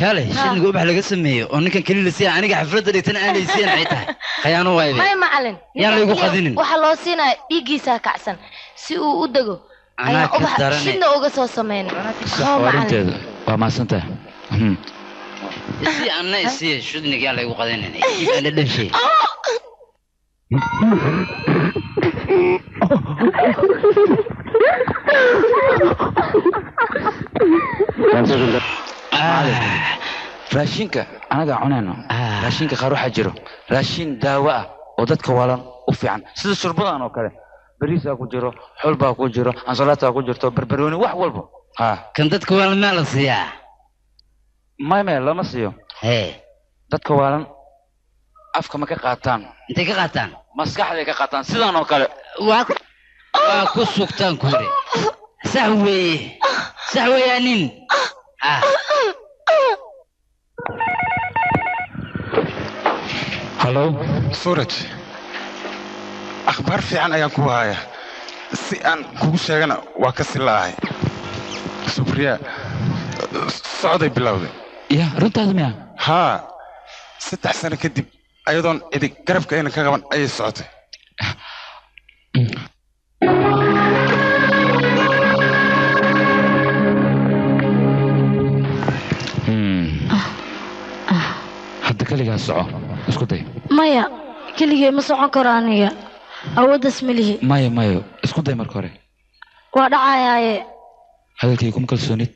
Kaale shilniga ubax laga sameeyo oo ninkan keli la siiya aniga xafladda dhigtana aan laysiin maxay tahay? Khayaano waaye maya macalin Yaan laygu qadinin. waxaa loo siinaya dhiiggiisaa kacsan. Si uu u dego ubaxa darane. shidna uga soo sameynay sax Hoo, waa mahadsantahay Mhm. isi anna isiya shudniga yaa laygu qadinin. Aan dhadhanshay Ah, raashinka. Anagaa cunayno ah. raashinka qaar waxaa jiro. Raashin daawo ah oo dadka waalan u fiican. Sida shurbadan oo kale. Beriisaa ku jiro xul baa ku jiro ansalaataa ku jirto barbarooni wax walba ah. kan dadka waalan maa la siiyaa? May lama siiyo. Dadka waalan afka ma ka qaataan? Intay ka qaataan? Maskaxday ka qaataan sidan oo kale. Waa ku sugtaan ku sax weeye sax weeyaa nin. Ah. Halo suraj akhbaar fiican ayaan ku haaya si aan kugu sheegana waa ka silaahay sufriya socday bilowday. Ya runtaadu miya haa saddex sano kadib ayadoon idin garabka aynan ka qaban ayay socotay. Hmm. Hadda keligaa soco. Isku day. Maya keligey ma socon karo aniga. Awooddaas ma lihi. Maya mayo isku day marka hore. Waa dhacayaaye. Hadalkay kuma kalsoonid.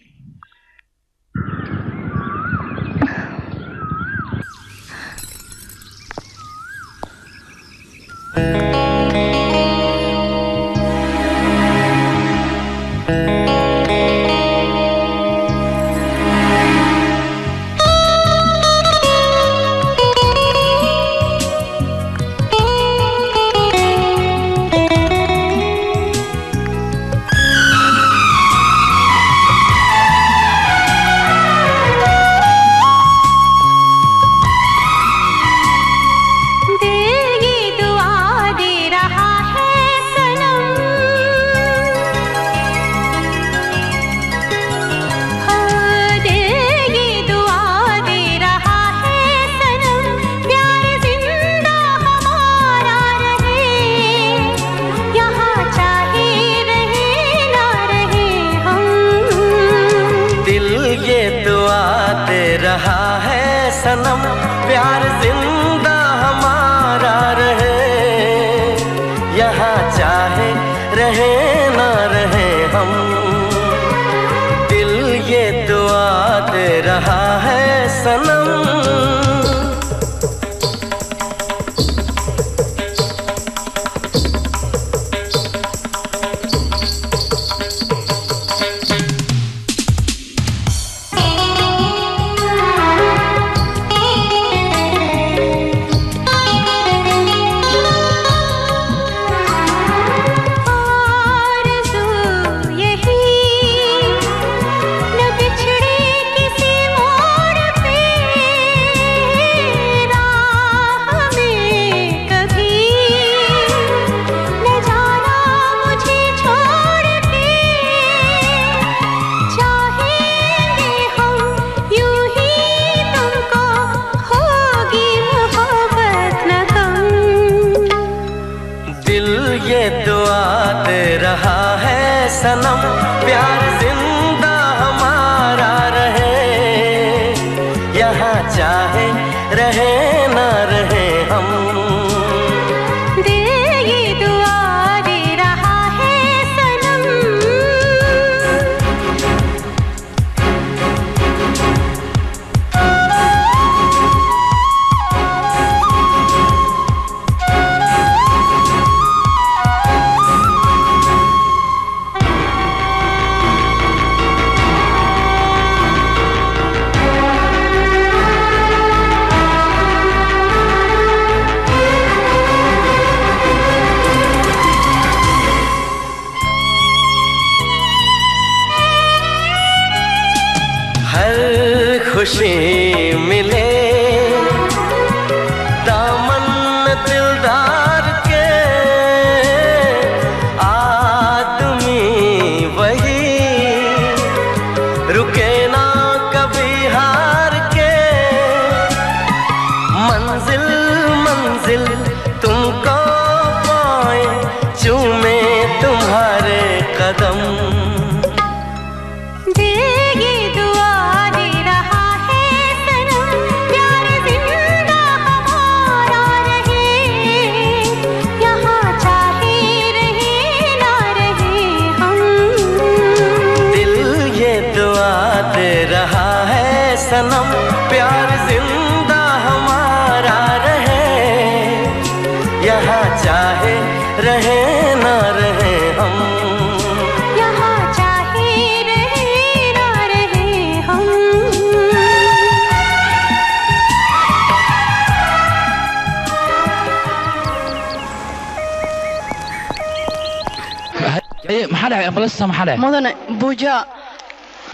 Ambalasta maxaa dhacay mudane buuja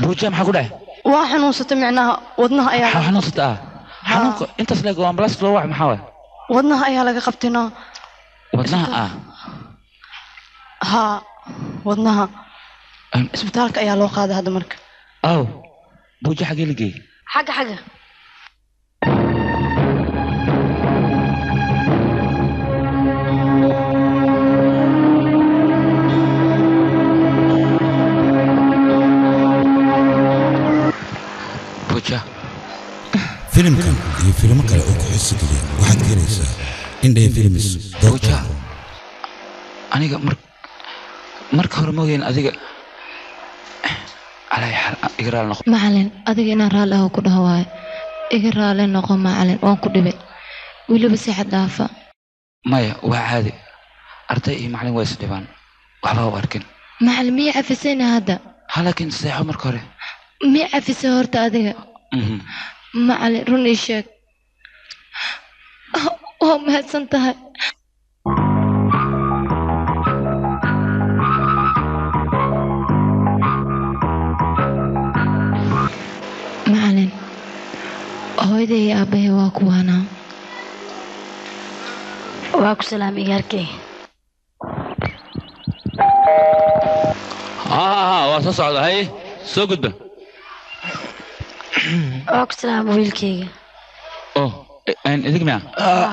buuja maxaa ku dhacay waa xanuunsatay micnaha wadnaha ayaa xanuunsata ah. Xanuunka intaas leeg oo ambalasta loo wac maxaa waay? Wadnaha ayaa laga qabtinaa wadnaha ah. Haa wadnaha. Isbitaalka ayaa loo qaaday hadda marka. Aw buuja xagee la geeyey xagga xagga filimkan. Iyo filimo kale oo ku xiso geliya waxaad ka helaysaa indhay films aniga mar marka hore mooyeen adiga alay xal iga raali noqo. Macalin adiga inaan raalli ah ku dhaho waayo. Iga raalli noqo macalin waan ku dhibay weliba si xad dhaafa. Maya waa caadi. Arday iyo macalin waa isdhibaan waxba u arkin. Macalin miya cafisayna hadda. Ha laakiin seexo marka hore. Miya cafisay horta adiga. Mhm. Macalin run ii sheeg waa mahadsan tahay macalin hooyaday iyo aabbahay waa kuwaanaa waa ku salaamay gaarkay haa waa soo socda hay soo gudba salaamay wiilkayga. Oh idig miya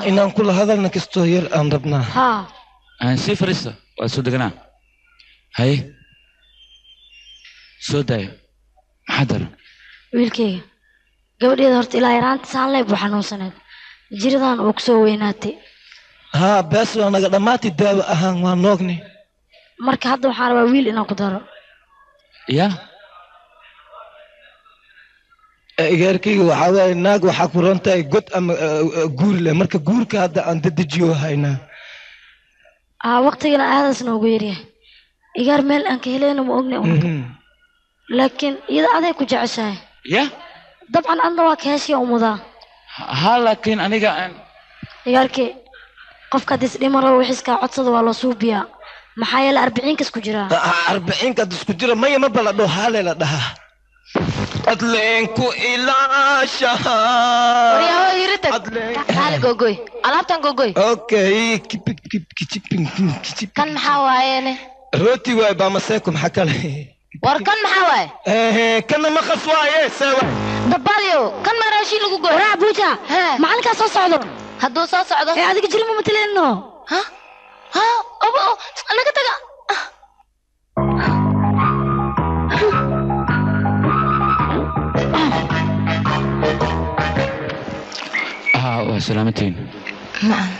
inaan kula hadalna kastoo yar aan rabnaa. Sii fariista waa soo deganaa. Hay. Soo daayo maxaa daran wiilkayga gabadheeda horta ilaa yaraanta saan leeb buu xanuunsaneed jiradan uu ku soo weynaatay. Haa bees waa naga dhammaatay daawo ahaan waa noogni. Marka hadda waxaan rabaa wiil inaan ku daro. Ya igaarkayga waxaa waaye naag waxaa ku ron tahay god ama eh, eh, guur leh. Marka guurka hadda aan dedejiyo haynaa aa waqtigana aadaas noogu yaryahay igaar meel aan ka helayna ma ogna un laakiin iyada aday ku jeceshahay. Ya? Dabcan adna waa ka heshiya umudaa ha laakiin aniga een igaarkii qofka haddii isdhiman rabo wixiskaa codsada waa loo suubiyaa maxaa yeele arbiciinkas ku jiraa arbiciinka isku jira. Maya ma bala dhoo haale la dhahaa kan maxaa waayeene rooti waay baamaseeko maxaa kale war kan maxaa waaye kana maqas waaye dabalyo kan ma raashin lagu goy waraa buuja macalinkaa soo socdo hadduu soo socdo ee adiga jirma mateleno ha ha obo naga taga ah waa salaamantiin macan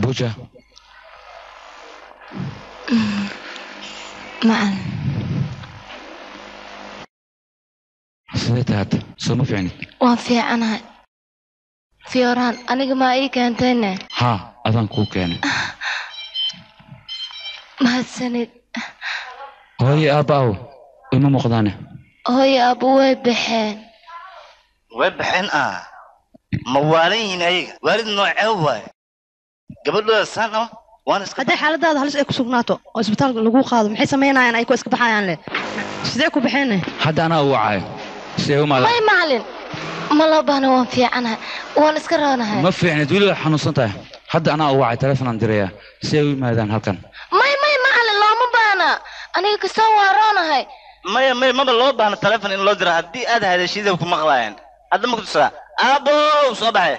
buuja macan sidee tahay hadda soo ma fiicnid waan fiicanahay. Fiyoraan aniga maa ii keentayne haa adaan kuu keenay. Mahadsanid hooyo aabba aw ima muuqdaane. Hooyo aabbo way baxeen. Way baxeen ah. Ma waalan yihiin ayaga? Waalid noocee waaye? Gabadhooda saan ama? Waan iska hadday xaaladaada halis ay ku sugnaato oo isbitaalka lagu qaado maxay samaynayaan? Ay ku iska baxayaan leh sidee ku baxeen hadda anaa u wacaayo si ay u maada may macalin ma loo baahna waan fiicanahay. Waan iska roonahay ma fiicnid weli waa xanuunsan tahay. Hadda anaa u wacay telefonaan dirayaa si ay u yimaadaan halkan may may macalin looma baahna aniga kastoo waa roonahay maya maya maba loo baahna telefon in loo diro. Haddii aad hadashida ku maqlaayeen hadda ma kutusaa aabow soo baxay.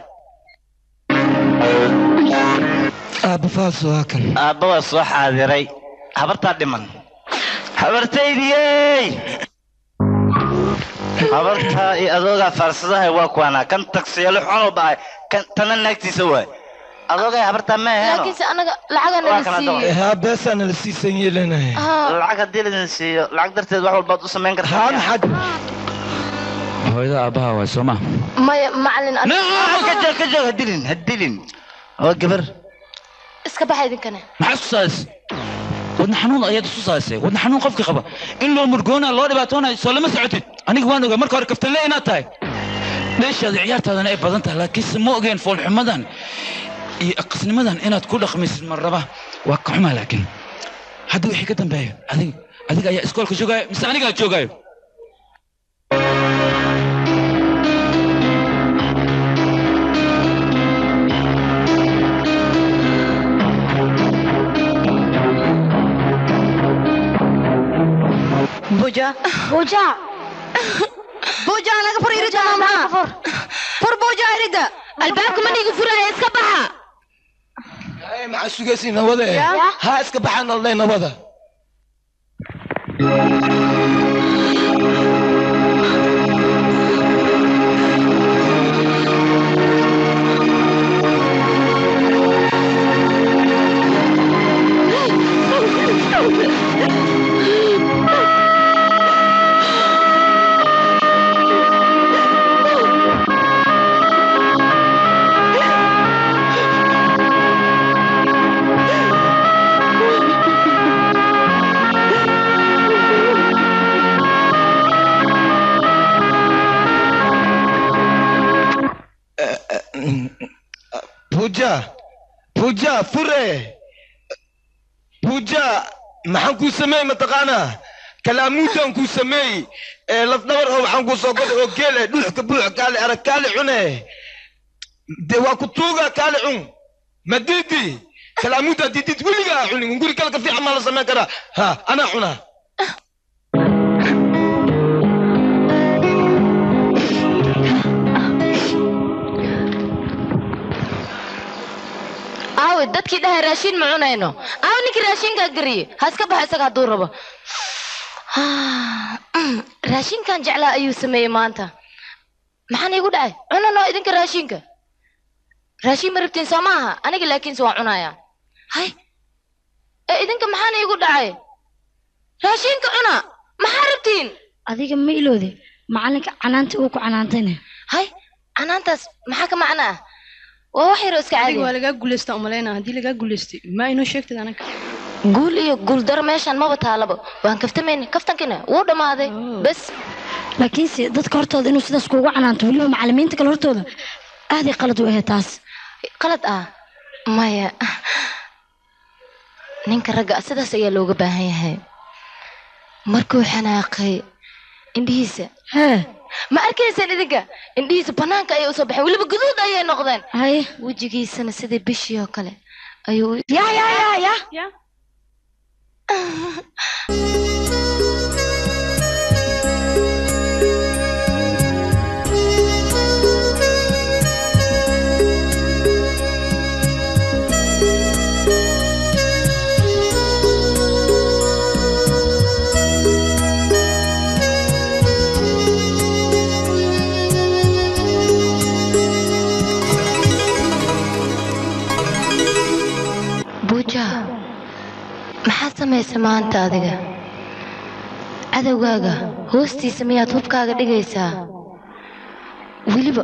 Aabba faas waa kan aabba waa soo xaadiray. Habartaa dhiman. Habartaydiyey! Habartaa iyo adoogaa faarsadahay waa kuwaanaa. Kan tagsiyalo xunoo bahay kan tana naagtiisa waay adoogaa habartaa ma aheeno laakiinse anaga lacaga Waa naga kana siiyo haa beesaana la siisan yeelanaya Ah. lacag haddii laidin siiyo lacag darteed wax walbaad u samayn kartaa haan xag. Hooyada aabbaha waay soo ma. Maya macalin ka joog ka joog hadilin hadilin waa gabar. Iska baxa idinkane maxaa isku saayis wadna xanuun ayaad isku saayisay wadna xanuun qofkii qaba. In loo murgoona loo dhibaatoonayo soo lama socotid. Aniga waan ogaa marka hore kaftanle inaad tahay. Meeshaada ciyaartaadana ay badan tahay laakiinse ma ogeen foolxumadan iyo aqisnimadan inaad ku dhaqmaysid mar raba? Waa ka xumaa laakiin. Hadda wixii ka dambeeya adiga adiga ayaa iskoolka joogaayo mise anigaa joogaayo buja. Buja. Buja laga fur irida mama. fur. Buja irida. Albaabka maniga furaya iska baxa maxaa sugaysi nabada ha iska baxa nolday nabada puja fure. Puja maxaan kuu sameey mataqaanaa kalaamuudan kuu sameey ee lafdhabar oo waxaan kuu soo goday oo geele dhuuxka buux kaale arag kaale cune de waa ku tuuga kaale cun. Madidi kalaamuuda didid weligaa cunin guri kale ka fiican maa la samayn karaa? Ha anaa cunaa aawe dadkii dhahay raashin ma cunayno? Aawe ninkii raashinkaa gariye ha iska baxa isaga hadduu rabo. Raashinkan jeclaa ayuu sameeyey maanta. Maxaan iigu dhacay? Cunanoo idinka raashinka. Raashin ma rabtiin soo ma aha aniga laakiinse waa cunaya hay! Ee idinka maxaan iigu dhacay? Raashinka cuna! Maxaa rabtiin? Adiga ma iloode macalinka canaanta uu ku canaantayna. Hay! Canaantaas maxaa ka macna ah waa wax yaroo iska caadi. waa lagaa guulaystaa umalaynaa haddii lagaa guulaystay maa inoo sheegtid anaga guul iyo guuldaro meeshaan maba taalaba waan kaftamayna kaftankina wuu dhammaaday. Bes. Laakiinse dadka hortooda inuu sidaas kuugu canaanto weliba macalimiinta kale hortooda aaday qalad u ahayd taas. Qalad ah. Maya ninka ragga sidaas ayaa looga baahan yahay. Markuu xanaaqay indhihiisa. Hee ma arkaysaan idinka indhihiisa banaanka ayay u soo baxeen. Weliba guduud ayay noqdeen. Haye wejigiisana sidii bishii oo kale ayuu maxaad samaysay maanta adiga cadowgaaga hoostiisa miyaad hubkaaga dhigaysaa? Weliba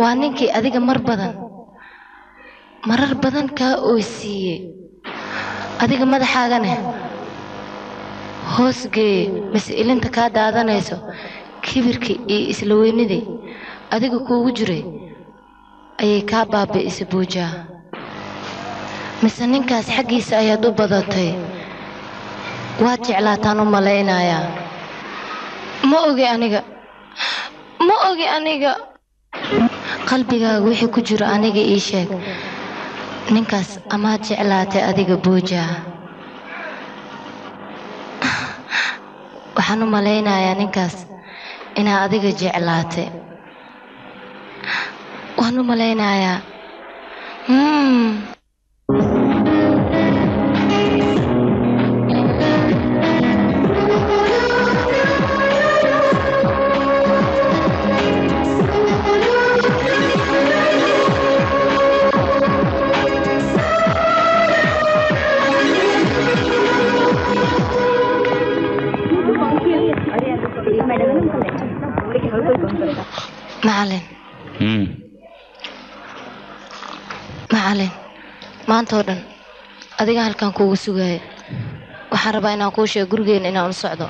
waa ninkii adiga mar badan marar badan kaa oysiiyey adiga madaxaagana hoos geeye mise ilinta kaa daadanayso kibirkii iyo isla weynidii adiga kuugu jiray ayay kaa baabi'isay buujaa mise ninkaas xaggiisa ayaad u badatay? Waad jeclaataan u malaynayaa ma ogi aniga. Ma ogi aniga. Qalbigaaga wixii ku jiro aniga ii sheeg. Ninkaas amaad jeclaatay adiga buuja waxaan u malaynayaa ninkaas inaa adiga jeclaatay. Waan u malaynayaa maanta oo dhan adiga halkan kuugu sugaya waxaan rabaa inaan kuu sheego gurigeena inaan u socdo.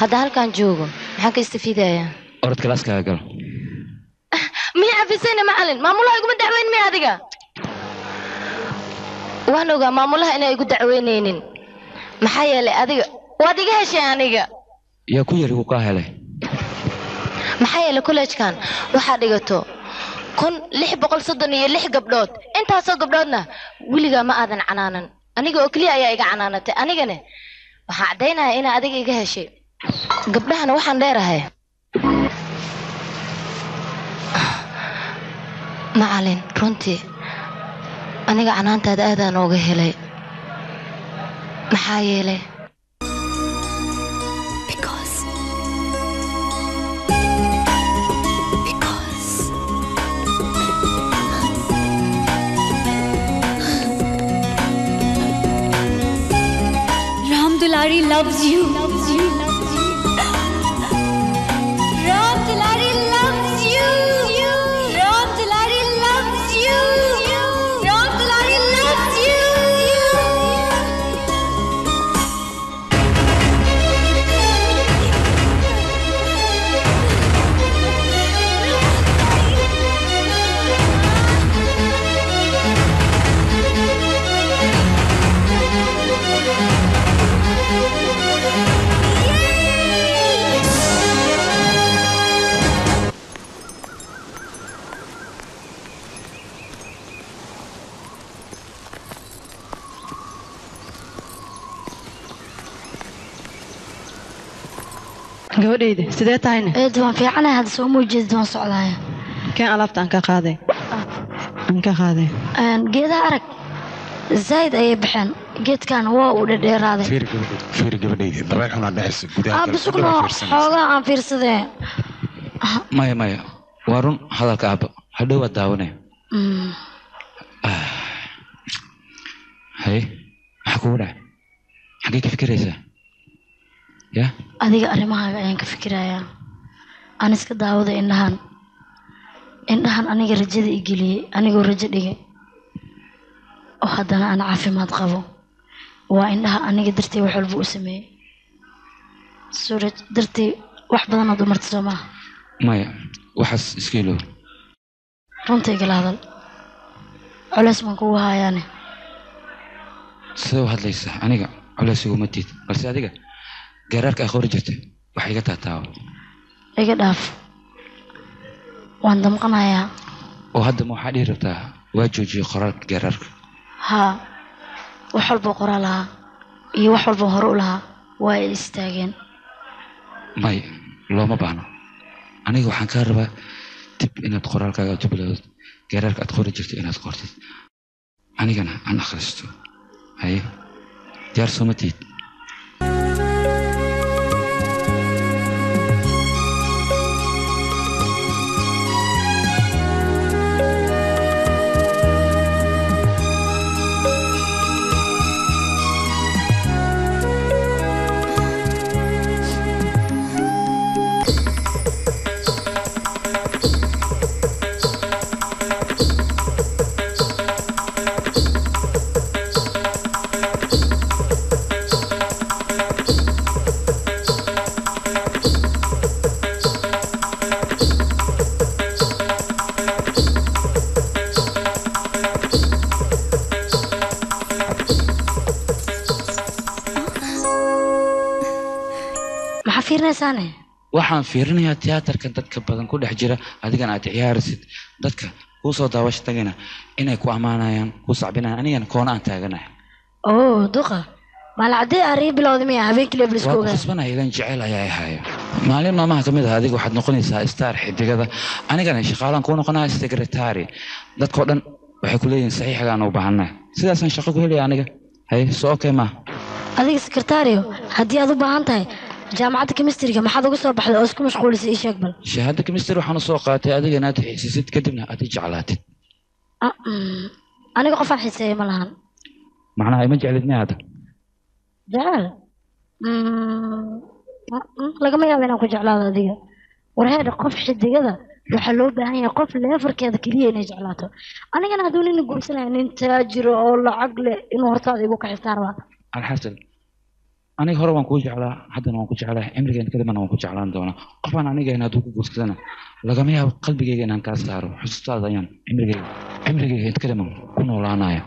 Hadda halkan joogo maxaan ka istafiidayaa orod kalaaskaaga gal miya cafisayna macalin maamulaha iguma dacweyn miya adiga? Waan ogaa maamulaha inay igu dacweynaynin maxaa yeelay adiga waad iga heshay aniga? Yaa ku yari ku kaa helay. Maxaa yeelay kolleejkan waxaa dhigato kun lix boqol soddon iyo lix gabdhood. Intaasoo gabdhoodna weligaa ma aadan canaanan. Aniga oo keliya ayaa iga canaanatay. Anigane waxaan caddaynaya inaa adiga iga heshay. Gabdhahana waxaan dheerahay. Macalin runtii. Aniga canaantaada aadaan ooga helay. Maxaa yeelay Dulari loves you. Ram gabadhayda sidee tahayna? Eed waan fiicanahay hadda soo muujeedid waan socdaaya. Keen alaabta aan ka qaaday. Aan ka qaaday. Geedaha arag zaid ayay baxeen. Geedkan waa uu dhedheeraaday. Fiir gabadhayda fiir gabadhayda dabeel xunaa dhexaysa gudaha aa kale bisugno hadda waa fiirsanaysa. xoogaa aan fiirsadee. Maya maya. Waa run hadalka aabba. Hadhow waad daawanaya Mm, haye maxaa kugu dhacay? Xaggee ka fikiraysaa ya adiga arrimahaaga ayaan ka fikirayaa aan iska daawada indhahan. Indhahan aniga rajada i geliyey anigoo rajo dhigay. Oo haddana aan caafimaad qabo. Waa indhaha aniga dartay wax walba u sameeyey suuraj dartay wax badanaad u marta soo maaha maya waxaas iska ilow. Runta igala hadal culays baan kugu hayaane sidee u hadlaysaa aniga culays iguma tiid. Balse adiga geeraarka ay qori jirtay. Wax iga taataawo iga dhaaf. Waan damqanayaa. Oo hadda ma waxaa dhihi rabtaa waa joojiyey qoraalka geeraarka haa wax walboo qoraa lahaa. Iyo wax walboo hore u lahaa. Waa ay istaageen. Maya looma baahno. Aniga waxaan kaa rabaa dib inaad qoraalkaaga aad u bilowdid geeraarka aad qori jirtay inaad qortid. Anigana aan akhristo. Haye diyaar sooma tiid maxaa fiirinaysaane waxaan fiirinayaa tiyaatarkan dadka badan ku dhex jira adigana aad ciyaarisid. Dadka kuu soo daawasho tagayna inay ku ammaanayaan ku sacbinayaan anigana koona aan taaganahay. Oo duqa. Maalacadee arii bilowda miya habeenkii waa lebliska ku ogaa khasbanaya ilan jecel ayaa ahaya maalin maalmaha ka mid ah adiga waxaad noqonaysaa star xidigada. Anigana shaqaalaan kuu noqonaya secretary. Dadkao dhan waxay ku leeyihiin saxiixigaan u baahannahay sidaasaan shaqo ku helaya aniga. Haye soo okay ma. Adiga sekretario haddii aad u baahan tahay jaamacadda kemistriga maxaad uga soo baxday oo isku mashquulisay ii sheeg bal. Shahaada chemistry waxaan u soo qaatay adiga inaad xiisisid kadibna aad i jeclaatid. Ah, mm, aniga qofaan xiiseeya ma lahan. Macnaha ima jeclid miya hadda jecel? Mm, mm, lagama yaabo inaan ku jeclaado adiga. War heedha qof xidigada waxaa loo baahan yahay qof leefarkeeda keliya inay jeclaato. Anigana hadduu nina guursanaya nin taajiro oo lacag leh inuu hortaada igu kaxistaan rabaa alxasan aniga hore waan kuu jeclaa haddana waan ku jeclaa cimrigeena kadibna waan ku jeclaan doonaa. Qofaan anigayn hadduu ku guursadana lagama yaabo qalbigayga inaan kaa saaro. Xusuustaada ayaan cimrigayga inta kadibna ku noolaanaya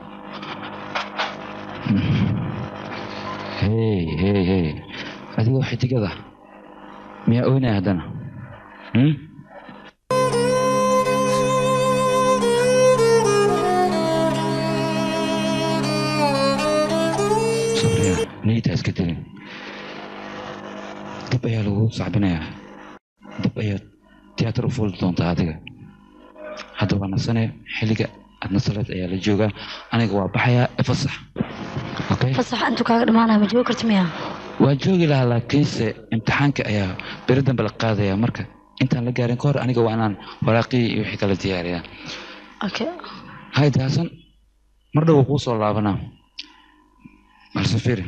hey hey hey. Adigoo xidigada miyaa oynaya haddana niyadda iska dilin dib ayaa lagu sacbinayaa dib ayaad tiyaatar u fuuli doontaa adiga hadda waa nasane xilliga aad nasaleed ayaa la joogaa aniga waa baxayaa fasax kaaga ma joogi miya lahaa laakiinse imtixaanka ayaa beri dambe la marka intaan la gaarin ka hor aniga waa inaan waraaqii iyo wixii kala diyaariyaa okay hay daasan mar dhow kuu soo laabanaa balse fiiri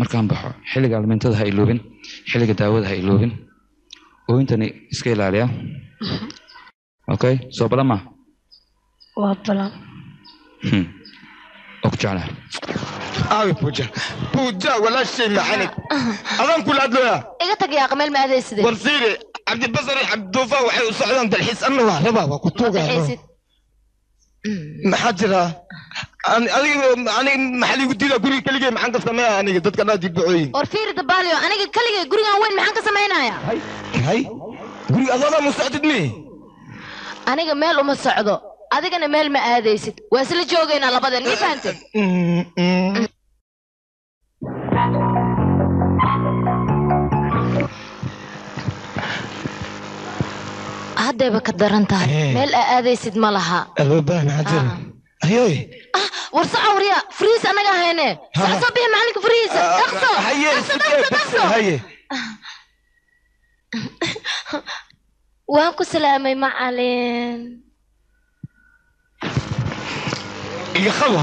markaan baxo xilliga almintada ha iloobin xilliga daawada ha iloobin ooyintani iska ilaaliya. Okay soo balama waa balan. Oo ku jeclaha aawi buja buja walaashay macanid adaan kula hadlooya iga tag yaa qameel ma aadayside war fiiri cabdibasar iyo cabdiduufa waxay u socdaan dalxiis. Anna waa rabaa waa ku tuugaa maxaa jira war dabaaliyo aniga? Gurigan weyn maxaan ka meel uma socdo. Adigana meel ma aadaysid. Waa isla joogaynaa labadeen ma fahante haddayba ka daran tahay? Meel aa aadaysid ma laha annaga hayne soco soo bixi macalinka friisa dhaqso haye dhaqso. sidee dhaqso bas dhaqso. haye waan ku salaamay macalin iga qabo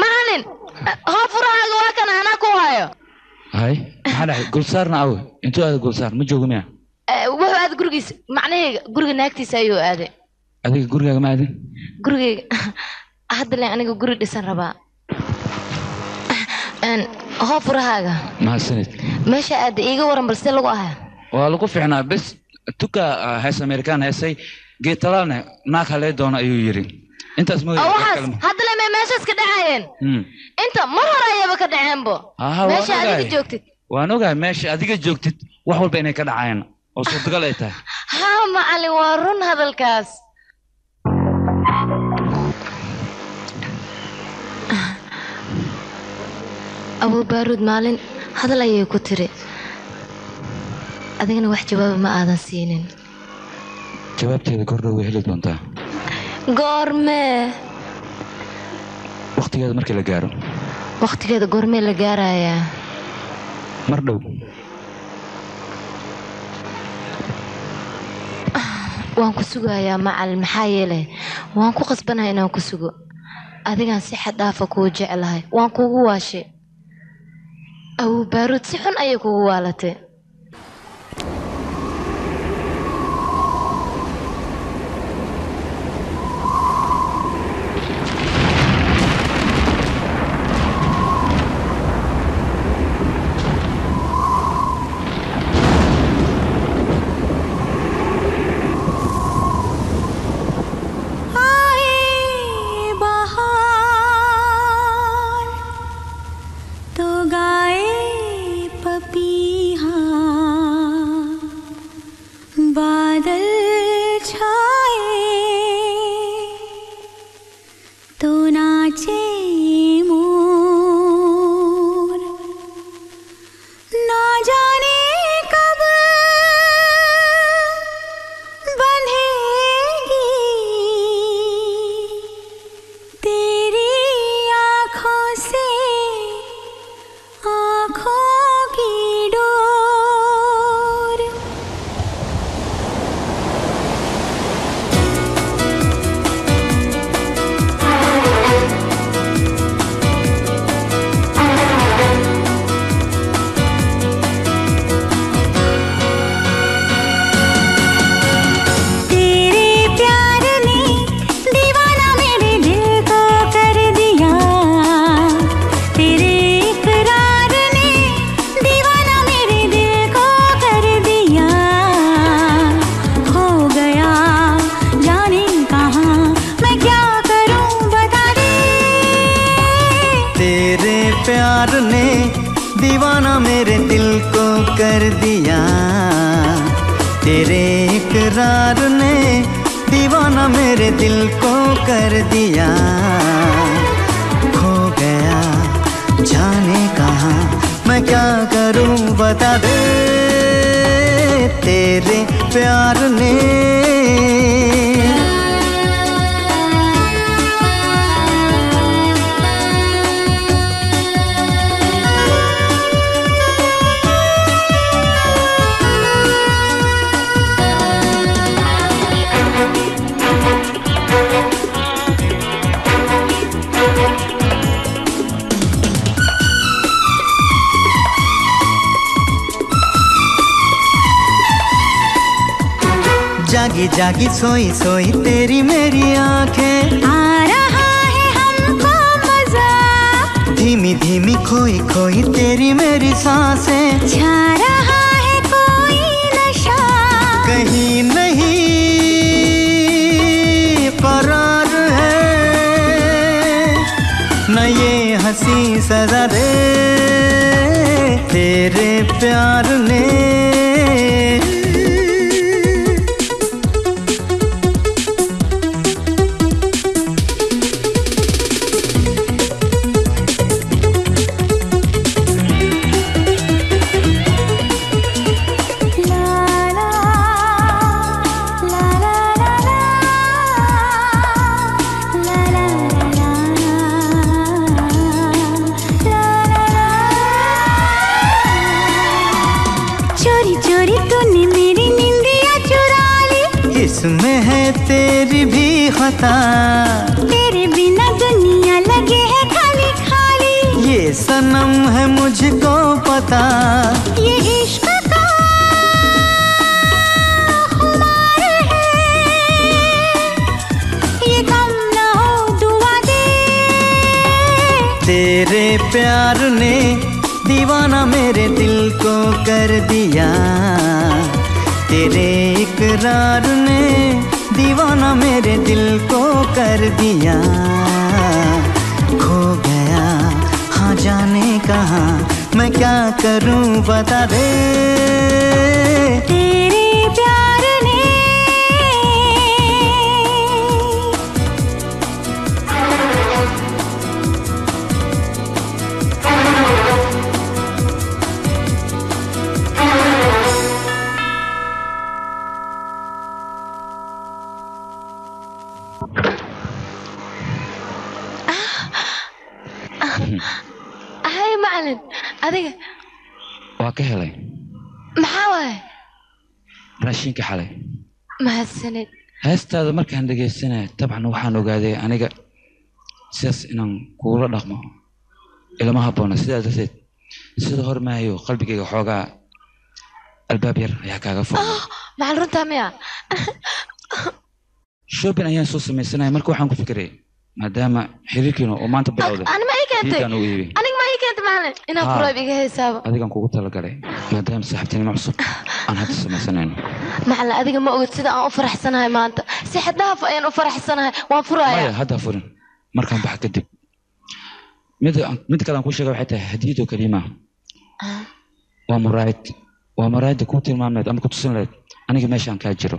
macalin hoo furahaaga waa kan anaa ku hayo hay maxaa dhacay? Gulsaarna awe intuu aada gulsaar ma joogo miya Eh, wuxuu aaday gurigiisa macnahayga guriga naagtiisa ayuu aaday. Adiga gurigaaga ma aadin gurigayga hadda le aniga guri dhisan rabaa hoo furahaaga mahadsanid meesha aaday iiga waran balse lagu ahaa. Waa lagu fiicnaa bes tuka ah, hees amerikaan heesay geed talaalne naag halee doona ayuu yiri intaas wax waxaas kale ma- hadda le may meeshaas ka dhacayeen. Hmm. inta mar hore ayaba ka dhaceenbo meesha adiga joogtid. Waan ogahay meesha adiga joogtid wax walba inay ka dhacayaan oo suurtagal ay tahay haa macalin waa run hadalkaas abuu baaruud maalin hadal ayay ku tiri. Adigana wax jawaaba ma aadan siinin. Jawaabteeda kordhow way heli doontaa. Goormee waqtigeeda markii la gaaro. Wakhtigeeda goormee la gaarayaa mar dhow. Waan ku sugayaa macalin maxaa yeelay? Waan ku qasbanahay inaan ku sugo. Adigaan si xad dhaafa kuu jeclahay. Waan kugu waashay baaruud si xun ayay kugu waalatay छोई 一 dhegaysanaya dabcan waxaan ogaaday aniga sidaas inaan kuula dhaqmo ilama habboona sidaa darteed sida hor maayo qalbigayga xoogaa albaab yar ayaa kaaga runtaa miya. Shopping ayaan soo samaysanaya. Marka waxaan ku fikiray maadaama xiriirkiina oo maanta bilowday ani ma ii keentay? aniga ma ii keentay macalin inaan Haa. qurayb iga haysaaba adigan kugu talagalay maadaama saaxiibtinimo cusub macalin adiga ma ogid sida aan u faraxsanahay maanta. Si xad dhaaf ayaan u faraxsanahay waan furayaa. Hadda furin. Markaan baxa kadib. Mid kale aan ku sheega waxay tahay hadiyadoo keliima waa muraayad waa muraayadda kuu tilmaamayd ama ku tusin lahayd aniga meeshaan kaa jiro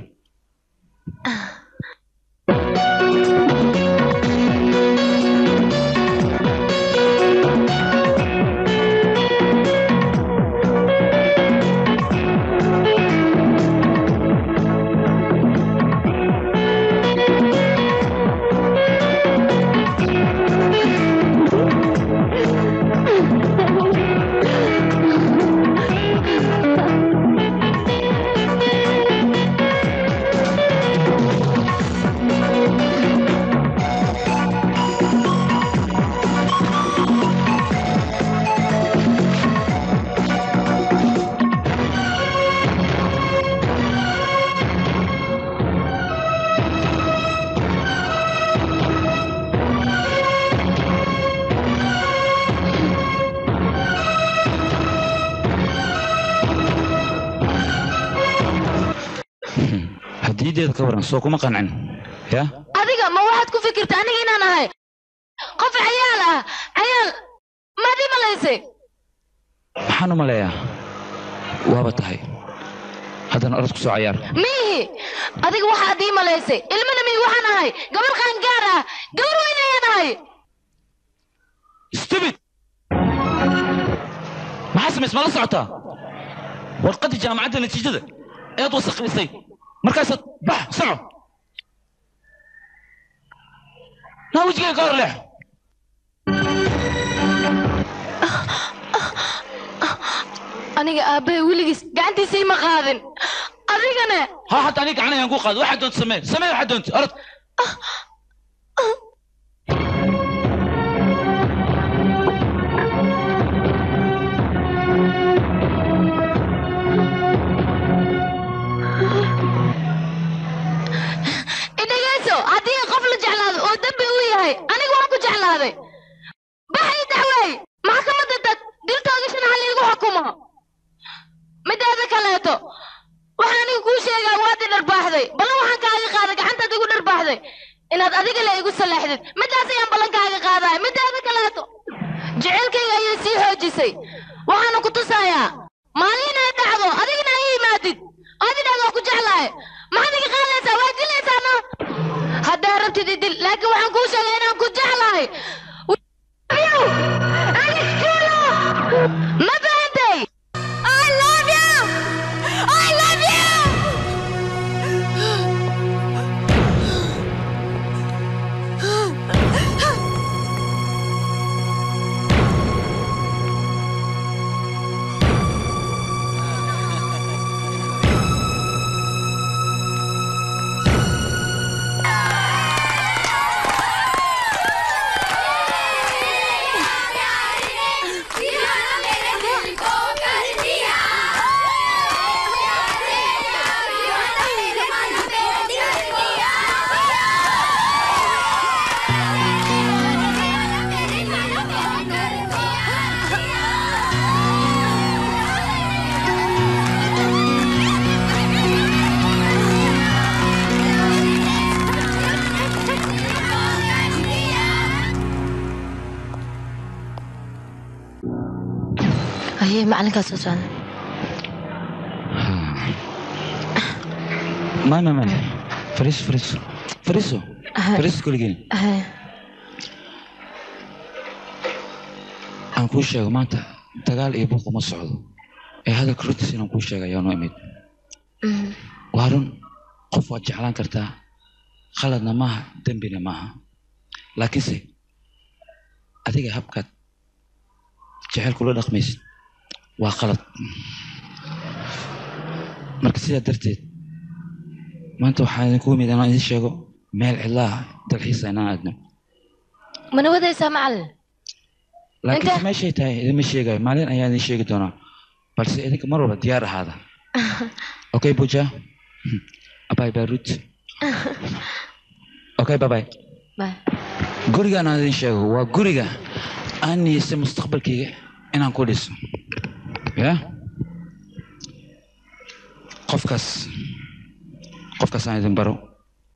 hadiyadeeda ka waran soo kuma qancin ya? Adiga ma waxaad ku fikirta aniga inaan ahay? Qof cayaal ah cayaal maad ii malaysay maxaan u maleeyaa? Waaba tahay. Haddana orod ku soo cayaar. Miihi adiga waxaad ii malaysay ilmana mihi waxaan ahay. Gabar qaangaar ah. Gabar weyn ayaan ahay. Stupid! Maxaa samays ma la socotaa warqaddii jaamacadda natiijada eed wasakhaysay markaasaad bax soco naa wejigay ka hor leex aniga aabbahay weligiis gacantiisa ima qaadin. Adigana ha hadda aniga gacan ayaan ku qaado waxaad doonta samee samee waxaad doonta orod yahay aniga waan ku jeclaaday bax ii maxkamadda dad diltoogashan hal iigu xukumo mideeda kaleeto waxaan aniga kuu sheegaa waad i dharbaaxday ballan waxaan kaaga qaaday gacantaad igu dharbaaxday inaad adiga le igu salaaxdid midaas ayaan ballankaaga qaadaya mideeda kaleeto jecelkayga ayay sii xoojisay waxaana ku tusayaa maalin inay dhacdo adigana ay yimaadid aad idhahdo ku jeclahay maxaad iga qaadaysaa waa dilaysaa no haddaa rabtid idil laakiin waxaan kuu sheegay inaan ku jeclahay ayay macalinkaas soo socda may may fariiso fariiso fariiso fariiso kuligeen aan kuu sheego maanta dagaal iyo buuq uma socdo ee hadalka runtiis inaan kuu sheega ayaa noo imid waa run qof waad jeclaan kartaa khaladna maaha dembina maaha laakiinse adiga habkaad jecel kula dhaqmaysid waa qalad. Marka sidaa darteed maanta waxaa idinku imid inaan idin sheego meel cidlaha dalxiisa inaan aadno. Mana wadaysaa macalin laakiinse meeshay tahay idinma sheegayo maalin ayaa idin sheegi doonaa balse idinka mar walba diyaar ahaada. Okay buja. Abay barut okay babay Bye. gurigaan aan idin sheego waa guriga aan niyeysay mustaqbalkayga inaan ku dhiso ya. Qofkaas qofkaas aan idin baro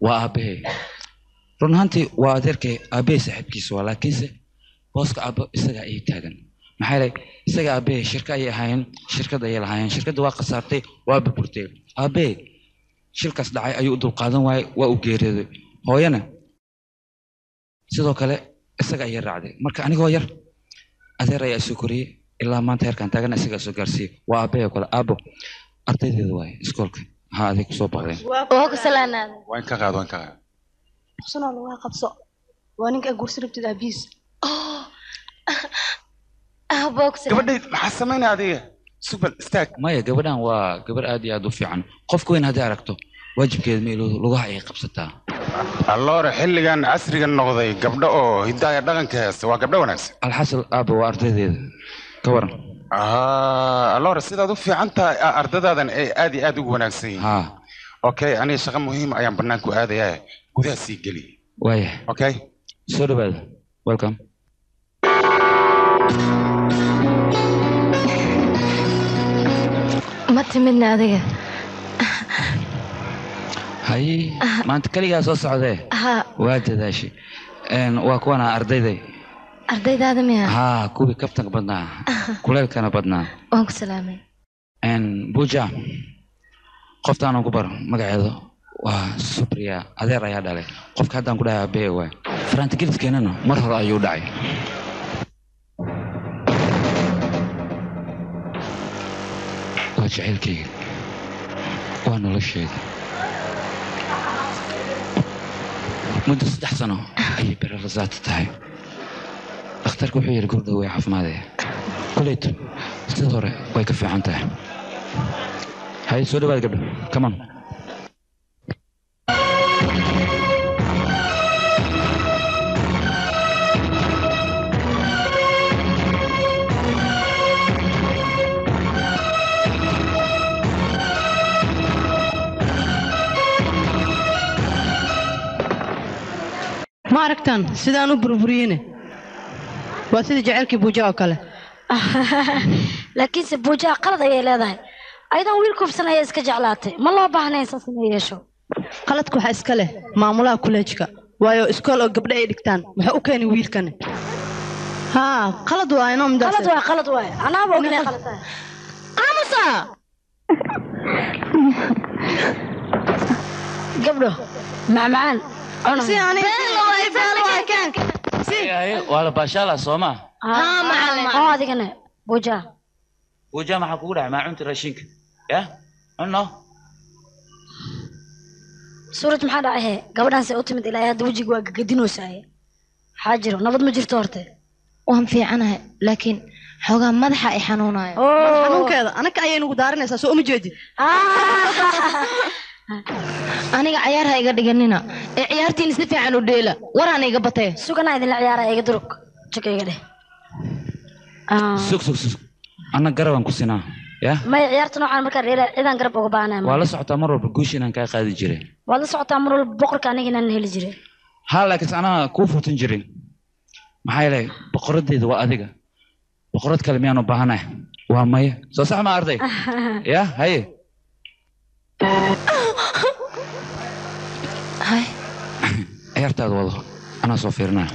waa aabbahay run ahaantii waa adeerkay aabbahay saaxiibkiisa waa laakiinse booska aabbo isagaa ii taagan. Maxaa yeelay isaga aabbahay shirka ayay ahaayeen shirkad ayay lahaayeen shirkadda waa khasaartay waa burburtay. Aabbahay shilkaas dhacay ayuu u dulqaadan waayey waa u geeriyooday hooyana sidoo kale isaga ayaa raacday. Marka anigoo yar adeer ayaa soo koriyey ilaa maanta heerkaan taagana isagaa soo gaarsiiyey waa aabbahay oo kale. Aabbo ardaydeeda waaye iskoolka ha aday ku soo baqdeen oo ku salaanaada waan ka qaad waan ka qaad xusnaa lagaa qabso. Waa ninka guursi rabtid aabihiis. Gabadhay maxaa samaynaya adiga? Subal istaag. Maya gabadhan waa gabar aad iyo aad u fiican. Qofka weyn haddii aragto waajibkeeda ma ilowdo lugaha ayay qabsataa. Alloore xilligan casriga noqday gabdho oo hidaaya dhaqanka heesta waa gabdho wanaagsan. Alxasan aabba waa ardaydeeda ka waran alloore sidaad u fiican tahay a- ardadaadan ay aad iyo aad ugu wanaagsan yihiin. Okay aniga shaqo muhiim ayaan banaanku aadayaa. Gudaha sii geli. Waaya okay soo dhawaada welcome. Ma timidna adiga? Haye maanta keligaa soo socdee? Ha. Waa dadaashay Een, waa kuwana ardayday ardaydaada miya haa kuwii kaftanka badnaa kuleelkana badnaa waan ku salaamay buja qoftaan ku baro magaceedu waa subriya adeer ayaa dhalay qofka haddaan ku dhahay aabee waay farantigeliskeenana mar hore ayuu dhacay waa jacaylkayga waa noloshayda muddo saddex sano ayay berarasaati tahay dhakhtarka wuxuu yidhi gurdhow way caafimaadaya koleyto sida hore way ka fiican tahay. Hay soo dhawaad gabdho. Ma aragtaan sidaan u burburiyene waa sida jacaylkii buuja oo kale. Laakiinse buujaha qalad ayay leedahay. Ayadan wiil kufsan ayay iska jeclaatay. Ma loo baahnayn saas inay yeesho? Qaladka waxaa iska leh maamulaha kuleejka. Waayo iskool oo gabdho ay dhigtaan. Maxay u keeni wiilkani? Haa qalad waa inoo midaas qalad waay qalad waay anaaba ognay qalad aamusa gabdho macmacaan cuna Si ani- Beelo waay, beelo waay, keen. waa la baashaala soo maa adigana buujaha buja maxaa kugu dhacay maacunta raashinka ya? Cunno suuraj maxaa dhacay he gabadhaanse u timid ilaa hadda wejiga waa gagadinoosaye maxaa jiro nabad ma jirto horte waan fiicanahay laakiin xoogaa madaxa ay xanuunayo xanuunkeeda anaka ayay nagu daarinaysaa soo uma jeedid aniga cayaar ha iga dhiganina. Ee ciyaartiin si fiican u dheela. Waraan iga batee suganaa idinla ciyaaraya iga durug. Jaka iga dheh. Sug sug sug. Anna garabaan ku sinaa. Ya? Maya ciyaarta noocaan markaa dheela cidaan garab uga baahnaa waa la socotaa mar walba guusha inaan kaa qaadi jiray. Waad la socotaa mar walba boqorka aniga inaan heli jiray. Haa laakiinse anaa kuu fuutin jirin. Maxaa yeelay boqoradeeda waa adiga. Boqorad kale miyaan u baahanahay. Waa maya. Soo sax ma arday. Ya haye ciyaartaada wado anaa soo fiirinaya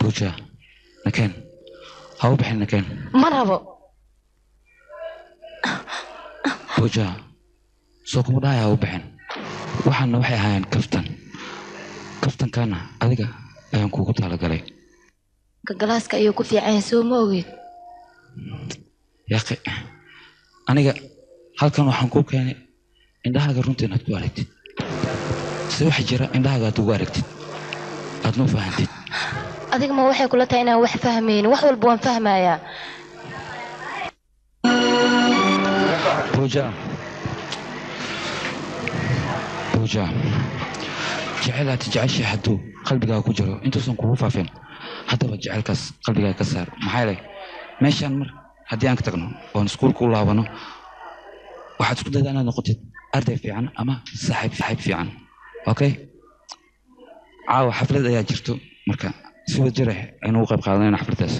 buja nakeen. Ha u bixin nakeen. Ma rabo. Buja soo kuma dhahaya ha u bixin. Waxaana waxay ahaayeen kaftan. Kaftankaana adiga ayaan kuugu talagalay. Ka galaaska ayuu ku fiican yahay soo ma ogeed yaqi aniga halkan waxaan kuu keenay indhahaaga runta inaad ku aragtid. Si wax jira indhahaaga aad ugu aragtid? Aadna u fahantid adiga ma waxay kula tahay inaan wax fahmaynin wax walba waan fahmayaa buja buja jecel aad jeceshay hadduu qalbigaaga ku jiro. Intuusan kugu faafin. Haddaba jecelkaas qalbigaaga ka saar. Maxaa yeelay meeshaan mar haddii aan ka tagno oon iskuulka u laabano waxaad isku daydaa inaad noqotid arday fiican ama saaxiib saaxiib fiican. Okay caawa xaflad ayaa jirto. Marka si wada jira aynu uga qayb qaadanayna xafladdaas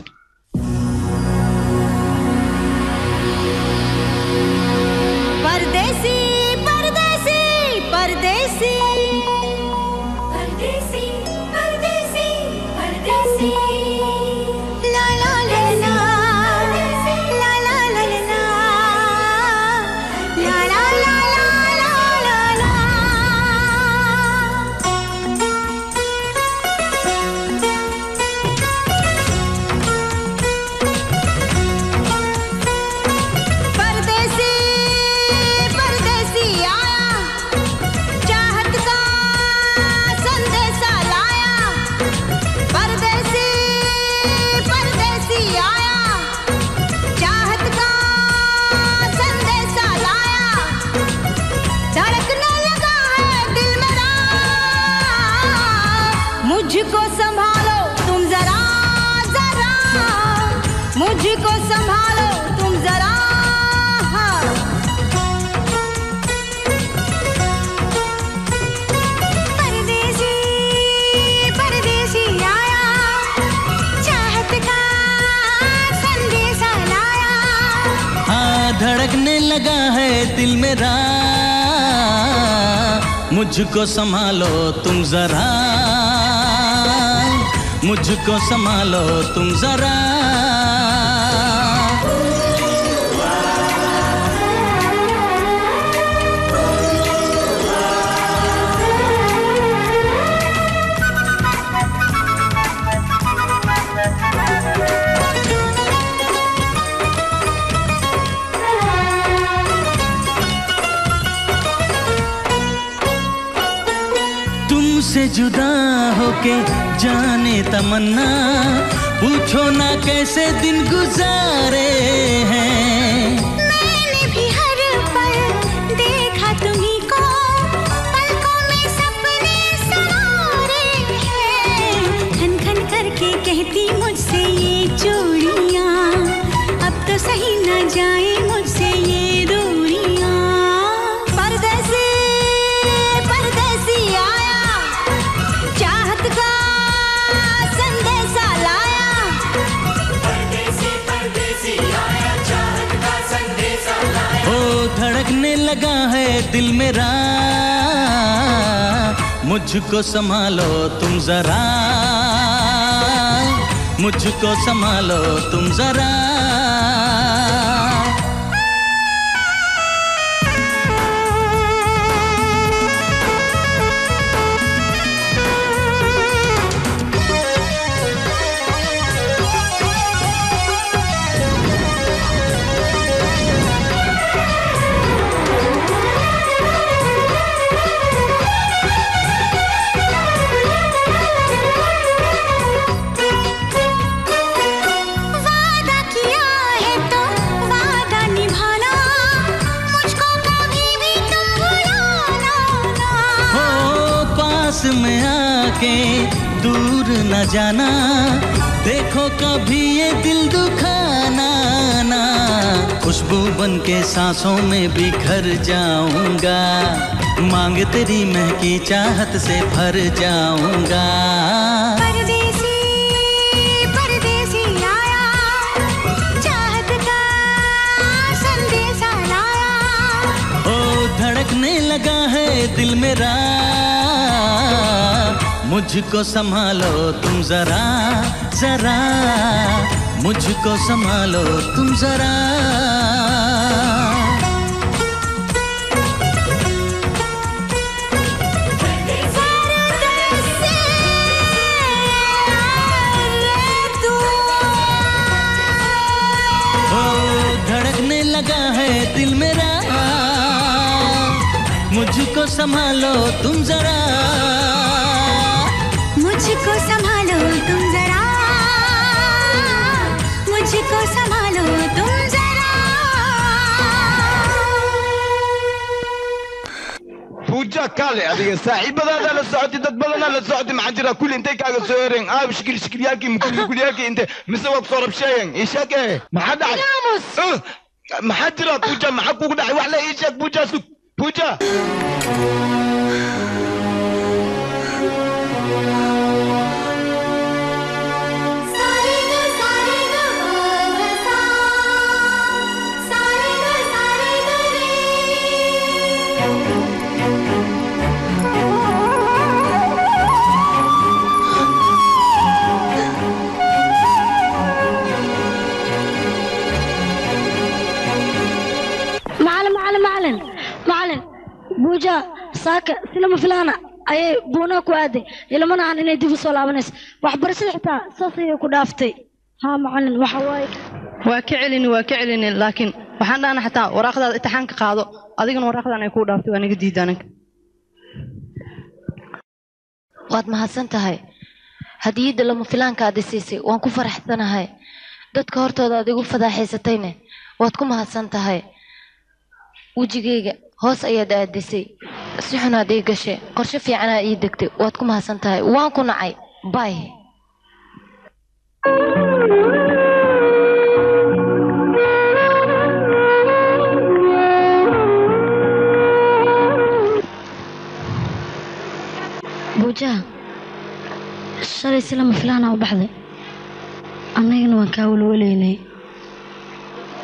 मेरा। मुझको संभालो तुम जरा। मुझको संभालो तुम जरा। तुमसे जुदा होके जाने तमन्ना। पूछो ना कैसे दिन गुजारे हैं। मैंने भी हर पल देखा तुम्ही को। पलकों में सपने सवारे हैं। खन खन करके कहती मुझसे ये चूड़ियाँ अब तो सही न जाए दिल मेरा। मुझको संभालो तुम जरा। मुझको संभालो तुम जरा। जाना। देखो कभी ये दिल दुखाना ना। खुशबू बन के सांसों में बिखर जाऊँगा। मांग तेरी महकी चाहत से भर जाऊँगा। परदेसी परदेसी आया। चाहत का संदेशा लाया। ओ धड़कने लगा है दिल मेरा। मुझको संभालो तुम जरा जरा। मुझको संभालो तुम जरा। लगा है दिल मेरा। मुझको संभालो तुम जरा। Fuuja kaale adiga saaxiibadaada la socotay dad badanaa la socotay maxaa jira kulli intay kaaga soo hereen aab shikil shikilyaalkii mukuli kulyaalkii inte mise waa ku soo rabsheeyeen ii sheeg eh maxaa dhacay Eh, maxaa jira buuja maxaa kugu dhacay wax le ii buuja saaka silama filaana ayay buunaa ku aaday. Ilamana aan inay dib u soo laabanayso. Waxbarashada xitaa saas ayay ku dhaaftay. Haa macalin waxa waaye waa ka celini waa ka celini laakiin waxaan dhahna xataa waraaqdaada intixaanka qaado. Adigana waraaqdan ay kuu dhaaftay waa naga diida aniga waad mahadsan tahay hadiyadda lama filaanka aad i siisay waan ku faraxsanahay. Dadka hortooda aad igu fadaaxaysatayne. Waad ku mahadsan tahay wejigayga hoos ayaad aadisay si xunaad ii gashay qorshe fiicanaa ii degtay waad ku mahadsan tahay waan ku nacay. Bay buuja shalay silama filaana u baxday. Annagana waan kaa welweleynay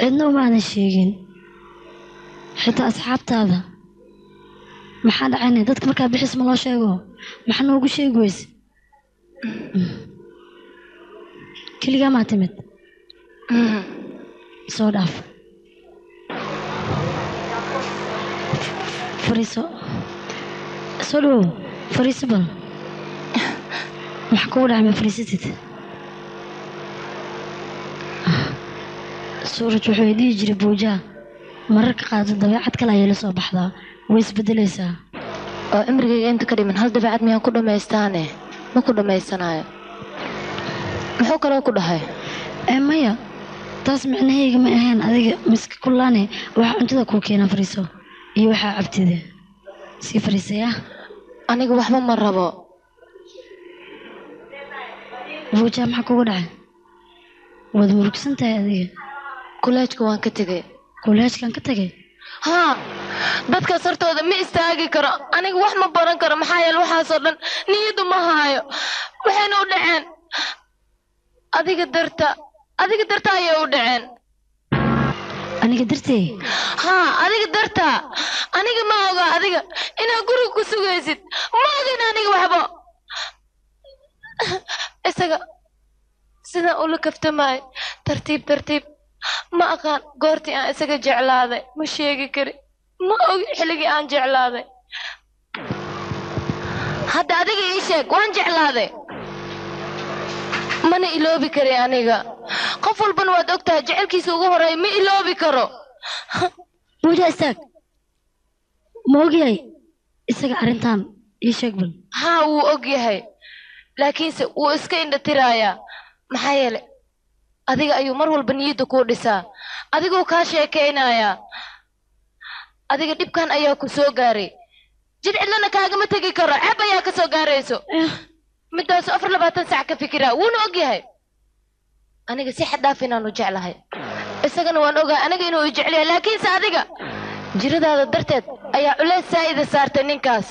cidna umaadan sheegin xitaa asxaabtaada. Maxaa dhacayna dadka markaa bixis ma loo sheego? Maxaa noogu sheegi weyse keligaa maa timid? Soo dhaaf. Fariiso. Soo dhawow fariiso bal. Maxaa kugu dhacay ma fariisatid? Suuraj wuxuu dhihi jiray buujaa mararka qaado dabeecad kale ayay la soo baxdaa. Way isbedelaysaa oo cimrigayga inta ka dhiman. Hal dabeecad miyaan ku dhammaystaane ma ku dhammaysanayo muxuu kaloo ku dhahay? Ee maya taas micnahayga ma ahayn adiga miska kullaane waxaa cuntada kuu keenaa fariiso iyo waxaa cabtida. Sii fariisaya aniga waxba ma rabo. Buujaa maxaa kugu dhacay? Waad murugsan tahay adiga? Kuleejka waan ka tegay kuleejkan ka tegay haa dadkaas hortooda ma istaagi karo. Aniga wax ma baran karo. Maxaa yeele waxaasoo dhan? Niyaddu ma haayo waxayna u dhaceen. Adiga darta adiga darta ayay u dhaceen. Aniga dartee? Haa adiga darta. Aniga ma oga. Adiga inaad guriga ku sugaysid. Ma ogin aniga waxba. Isaga sidaan ula kaftamaay. Tartiib tartiib ma aqaan goortii aan isaga jeclaaday? Ma sheegi kari. Ma ogi xilligii aan jeclaaday. Hadda adiga ii sheeg waan jeclaaday. Mana iloobi kari aniga. Qof walbana waad ogtahay jecelkiisa ugu horreeya ma iloobi karo. Buuja istaag. Ma ogyahay isaga arrintan ii sheeg bal. Haa wuu og yahay. Laakiinse wuu iska indha tirayaa. Maxaa yeele adiga ayuu mar walba niyadda kuu dhisaa adiguu kaa sheekaynayaa adiga dhibkan ayaa ku soo gaaray. Jid cidlana kaagama tegi karo. Ceeb ayaa ka soo gaarayso. Midaasu afar labaatan sac ka fikiraa wuuna og yahay aniga si xad dhaaf inaanu jeclahay. Isagana waan ogahay aniga inuu i jecel yahay laakiinse adiga jiradaada darteed ayaa culeys saa'ida saartay ninkaas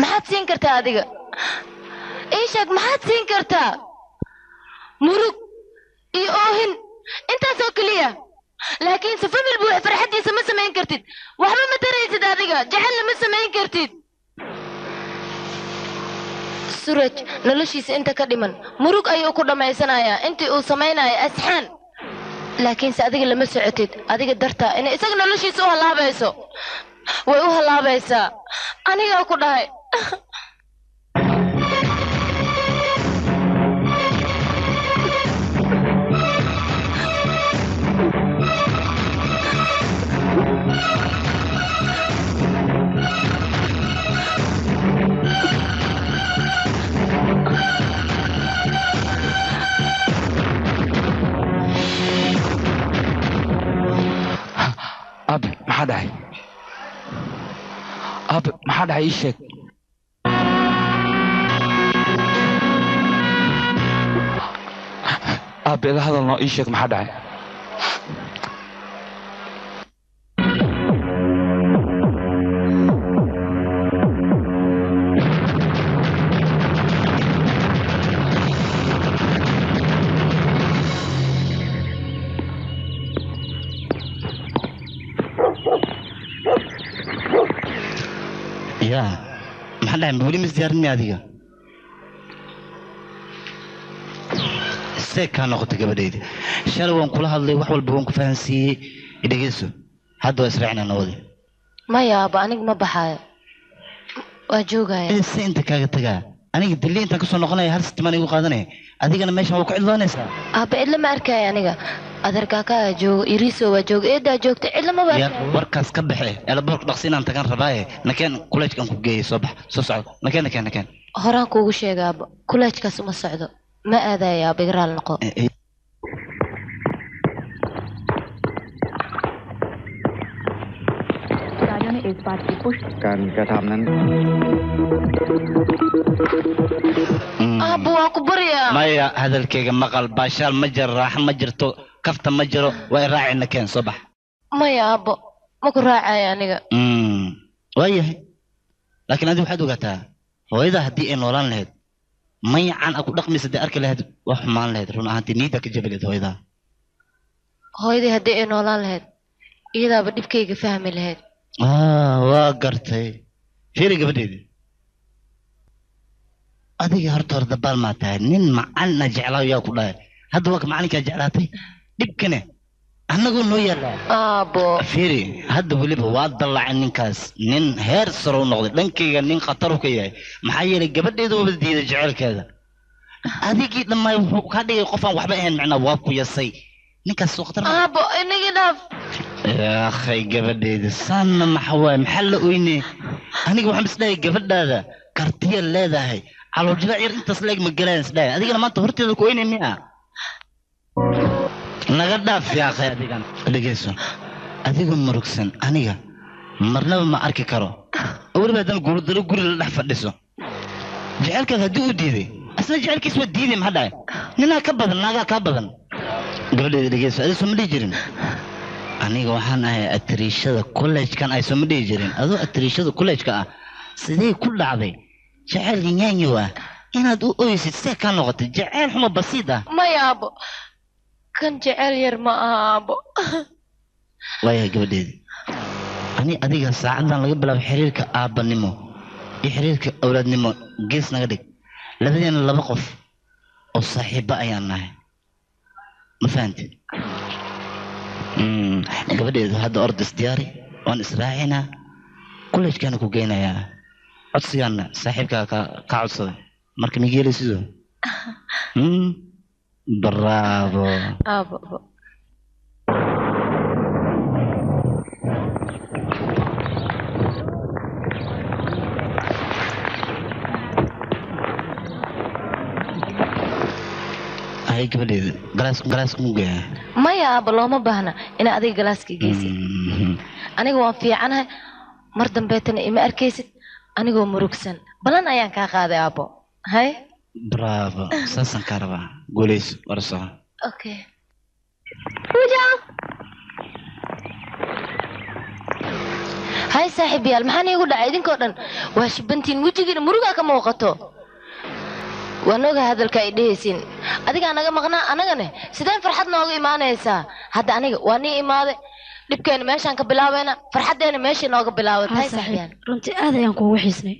maxaad siin kartaa adiga? Ii maxaad siin kartaa? Murug iyo oohin intaasoo keliya laakiinse famil buuxa farxaddiisa ma samayn kartid. Waxba ma taraysid adiga? Jecelna ma samayn kartid. Suraj noloshiisa inta ka dhiman. Murug ayuu ku dhammaysanayaa intii uu samaynayo asxaan. Laakiinse adiga lama socotid adiga dartaa inay isaga noloshiisa u hallaabayso way u hallaabaysaa anigaa ku dhahay aabe maxaa dhacay aabe maxaa dhacay ii sheeg aabe ila hadal noo ii sheeg maxaa dhacay? Yaa maxaa dhahay weli ma isdiyaarinmi adiga see kaa noqotay gabadhayda shalay waan kula hadlay wax walba waan ku fahansiiyey. Dhegeyso hadda waa israacina nabadi maya aniga ma baxaayo waa joogaya. Se inta kaaga tagaa aniga dilli intaan ka soo noqonaya hal sitimaan igu qaadanaya. Adigana meeshan waa ku cidloonaysaa aaba cidla ma arkaayo aniga. Adeerkaakaa joogo iriso waa jooga eedaa joogta cidla maba yaa warkaas ka baxe. Eelaboorka dhaqsi inaan tagan rabaaye. Nakeen kuleejkan ku geeyay soo bax soo socdo. Nakeen nakeen nakeen. Horaan kuugu sheega aaba kuleejkaas uma socdo Ma aadayo abigraal noqo. maya hadalkeyga maqal baashaal ma jiro raaxo ma jirto kafta ma jiro waa i raacayna keen soo maya abo ma ku raacayo aniga waayahay laakiin adigu waxaad ogaataa hooyada haddii ay noolaan lahayd mayacan a ku dhaqmaysa dee arki lahayd wax xumaan lahayd run ahaantii niida ka jabi lahayd hooyadaa hooyadii haddii ay noolaan lahayd iyadaaba dhibkayga fahmi lahayd. Ah waa gartay. Fiiri gabadheedii adiga horta hore dabaal maa tahay nin macalina jeclaa yaa ku dhahay. Hadda waa ka macalinkaa jeclaatay? Dhibkane annagoo noo fiiri hadda weliba waa dallacay ninkaas. Nin heer saro u noqday dhankayga nin khataru ka yahay. Maxaa yeelay gabadheeda waba diiday jecelkeeda adigii dhammaay wuxuu kaa dhigay qofaan waxba ahayn macnaa waa ku yasay. Ninkaas soo khatar aabo inagii dhaaf. Akhay gabadheeda saanna maxa waaye maxaa la oyne aniga waxaan isdhahay gabadhaada kartiya leedahay. Calooljibac yar intaas leeg ma galaan isdhahay adigana maanta horteeda ku oyne miya naga dhaaf yaakhay adigan. Dhegeyso adigoo murugsan aniga marnaba ma arki karo. Oo weliba haddana guurdaro guri la dhex fadhiso. Jecelkaas haddii uu diiday asna jecelkiis waa diiday maxaa dhahay ninaa ka badan naagaa kaa badan. Gabadheeda dhegeyso adiga soo ma dhihi jirin. Aniga waxaan ahay atriishada kolleejkan ay soo ma dhihi jirin. Adoo atriishada kolleejka ah sidee ku dhacday? Jecel nyaanyo ah inaad u oysid see kaa noqotay. Jecel xumo basiid ah kan jecel yar ma aha aabo waayahay gabadheedi ani adiga saacadan laga bilaabo xiriirka aabbanimo iyo xiriirka awlaadnimo gees naga dhig. Labadeena laba qof oo saaxiiba ayaan nahay. Ma fahamtid Mm, gabadheedu hadda ordas diyaari waan israacinaa kolleejkaana ku geynayaa. Codsigaana saaxiibkaa ka ka codsaday. Marka migeeli sidoo Bravo geeyaa maya aabo looma baahna inaa adiga galaaska geysid aniga waan fiicanahay mar dambeetana ima arkaysid anigoo murugsan. Balan ayaan kaa qaaday aabo hay bravo. Saasaan kaa rabaa? Guulayso war soco okay hay saaxiibayaal maxaan iigu dhacay? Idinkoo dhan waa shibantiin wejigiina murugaa ka muuqato. Waan ogahay hadalka ay dhehaysiin adigaa naga maqnaa anagane sideen farxad nooga imaanaysaa. Hadda aniga waa nii imaaday dhibkeena meeshaan ka bilaabayna farxaddeena meeshay nooga bilaabatay saaxiib. runtii aad ayaan kuugu xiisnay.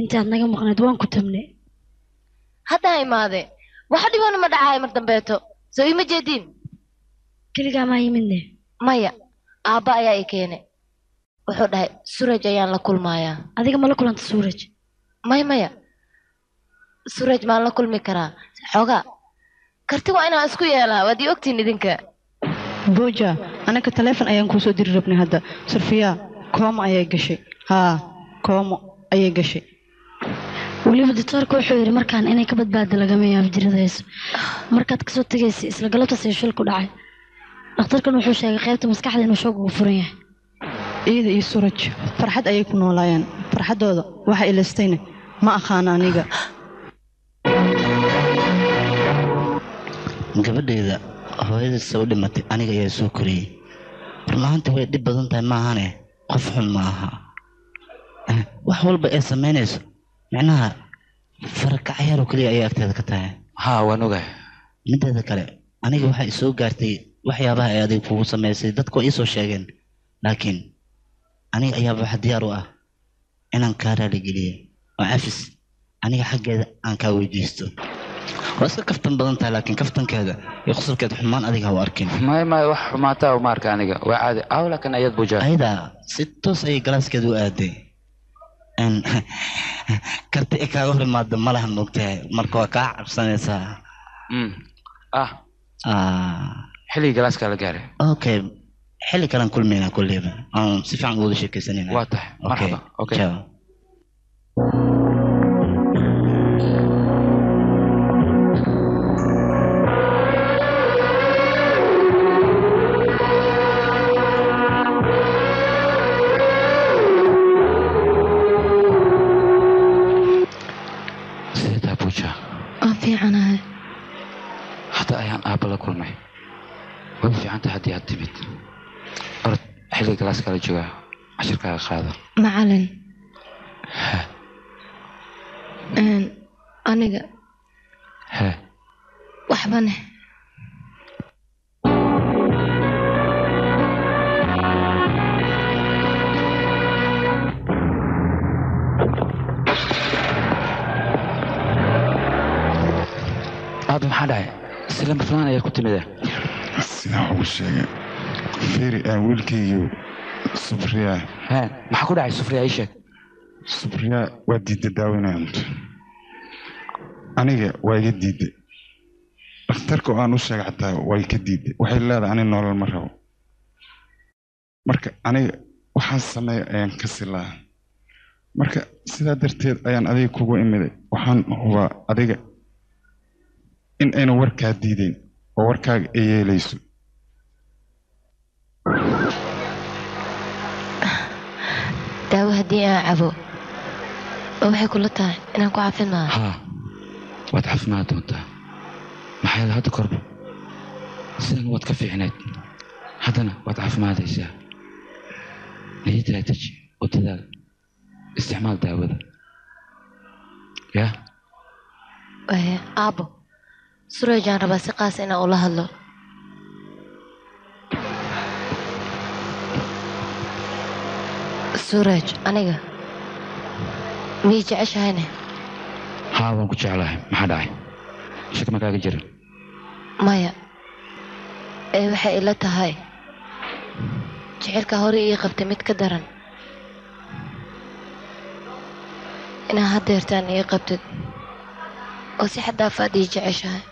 Intaad naga maqnayd waan ku tabnay haddaa imaade wax dhibana ma dhacaayo mar dambeeto soo ima jeediin keligaa maa yimidne? Maya aabba ayaa i keenay wuxuu dhahay suraj ayaan la kulmayaa adiga ma la kulanta suuraj maya maya. Suraj maan la kulmi karaa. Xoogaa karti waa inaan isku yeelaa. Waad ii ogtiin idinka. Booja anaka taleefon ayaan kuusoo diri rabnay hadda. Surfiya koomo ayay gashay. Haa koomo ayay gashay weliba doctoorka wuxuu yidhi markaan inay ka badbaado lagama yaabo jirada hayso markaad ka soo tegaysa isla galabtaas ay shil ku dhacay. Dhakhtarkan wuxuu sheegay qaybta maskaxda inuu shoog ugu furan yahay. Ciida iyo suraj farxad ayay ku noolaayeen farxaddooda waxa ilaystayna ma aqaana aniga. Gabadheeda hooyada soo dhimatay aniga ayaa soo koriyey. Run ahaantii way dhib badan tahay maahane qof xun ma aha. Eh, wax walba ee samaynayso micnaha farakacyaar oo keliya ayay agteeda ka tahay. Haa waan ogahay. Mideeda kale aniga waxaa isoo gaartay waxyaabaha ay adiga kugu samaysay dadku iisoo sheegeen. Laakiin aniga ayaaba waxa diyaar u ah inaan kaa raaligeliyo oo cafis aniga xaggeeda aan kaa weydiisto. Waa iska kaftan badan tahay laakiin kaftankeeda iyo qusulkeeda xumaan adiga ha u arkin. Maya maya wax xumaataa uma arka aniga. Waa caadi. Awlakan ayaad bujaa ayada si toos ayay galaaskeeda u aaday karti ay kaaga hor imaado ma lahan moogtahay marka waa kaa cabsanaysaa Mm. ah. Ah, xilligii galaaskaa la gaaray. Okay xilli kalean kulmayna kulleyba aan si fiican uwada sheekaysanayna waa tahay. Marxaba okay joogaa cashirkaaga qaado macalin aniga hee waxbane aaba maxaa dhacay silama filaan ayaa ku timide sidaa ugu sheegay fiiri aan wiilkaygiiu subriya hee maxaa ku dhacay sufriya ii sheeg subriya waa diidda daaweynaya aniga waa iga diidday dhakhtarka oo aan u sheegay xataa waa ka diidday waxay leedahay ani nolol ma rabo. Marka aniga waxaan sameeya ayaan ka silaa marka sidaa darteed ayaan adiga kugu imiday. Waxaan hubaa adiga in ayna warkaa diideyn oo warkaaga ay yeelayso haddii aan cabo ma waxay kula tahay? Inaan ku caafimaado haa waad caafimaad doontaa. Maxaa yeele hadda korba sidan waad ka fiicnayd haddana waad caafimaadaysaa. Niyaddaa deji oo dadaal isticmaal daawada. Yaa aabo surajaan rabaa si qaas inaan ula hadlo suraj aniga. Miyay jeceshahayne haa waan ku jeclahay. Maxaa dhacay shaki ma kaaga jirin. Maya ee waxay ila tahay. Jecelka hore ii qabtay mid ka daran. Inaa haddeertaan ii qabtid. Oo si xadaafaad ii jeceshahay.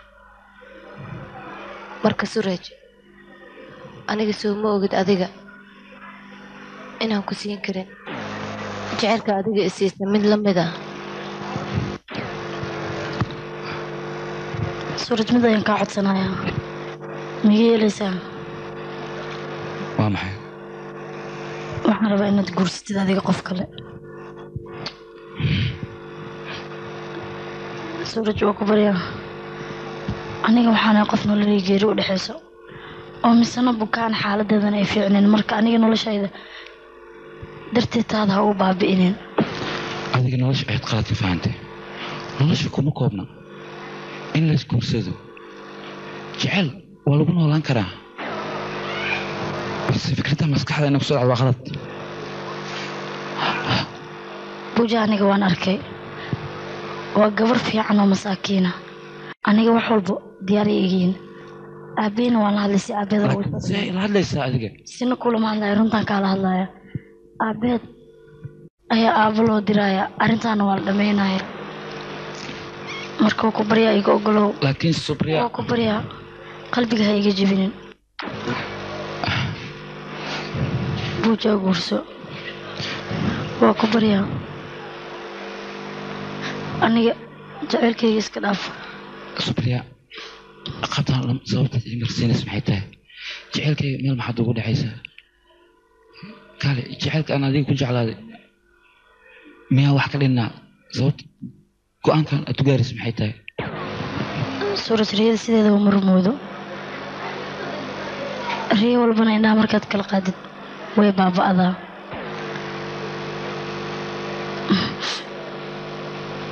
Marka suraj aniga soo ma ogid adiga inaan ku siin karin. Jecelka adiga isiisa mid la mid ah suuraj mid ayaan kaa codsanayaa. Miga yeelaysaa? Waa maxay? Waxaan rabaa inaad guursatid adiga qof kale. Suuraj waa ku baryaa. Aniga waxaana qof nololii geeri u dhexayso. Oo misena bukaan xaaladeedana ay fiicneen. Marka aniga noloshayda taada ha u baabi'inin. Adiga nolosha ayaad qalad ka fahantay nolosha kuma koobna. In la isguursado jecel waa lagu noolaan karaa. Balse fikradda maskaxda ina ku soo dhacdo waa qalad buuja aniga waan arkay. Waa gabar fiican oo masaakiina aniga wax walba diyaar ay igiin aabbeena waan la hadlay si aabeeda ugu see la hadlaysaa adiga? Sina kulama hadlaya runtaan kaala hadlaya aabeed ayaa aabo loo diraya arrintaana waa la dhammaynaya marka ku baryaa iga ogolow. Laakiin subriya ku baryaa. Qalbiga ha iga jebinin. Buujaa guurso waa ku baryaa. Aniga jaceylkayga iska dhaaf. Subriya qabtaan sababtaad ii marsiinaysa maxay tahay? Jecelkayga meel maxaad ugu dhexaysaa kaale jecelka aan adiga ku jeclaaday miyaa wax ka dhinnaa sababta go'aankan aad u gaaraysa maxay tahay? Suuraj riyada sideedaba ma rumoodo. Riyo walbana indhaha markaad kala qaadid way baaba'daa.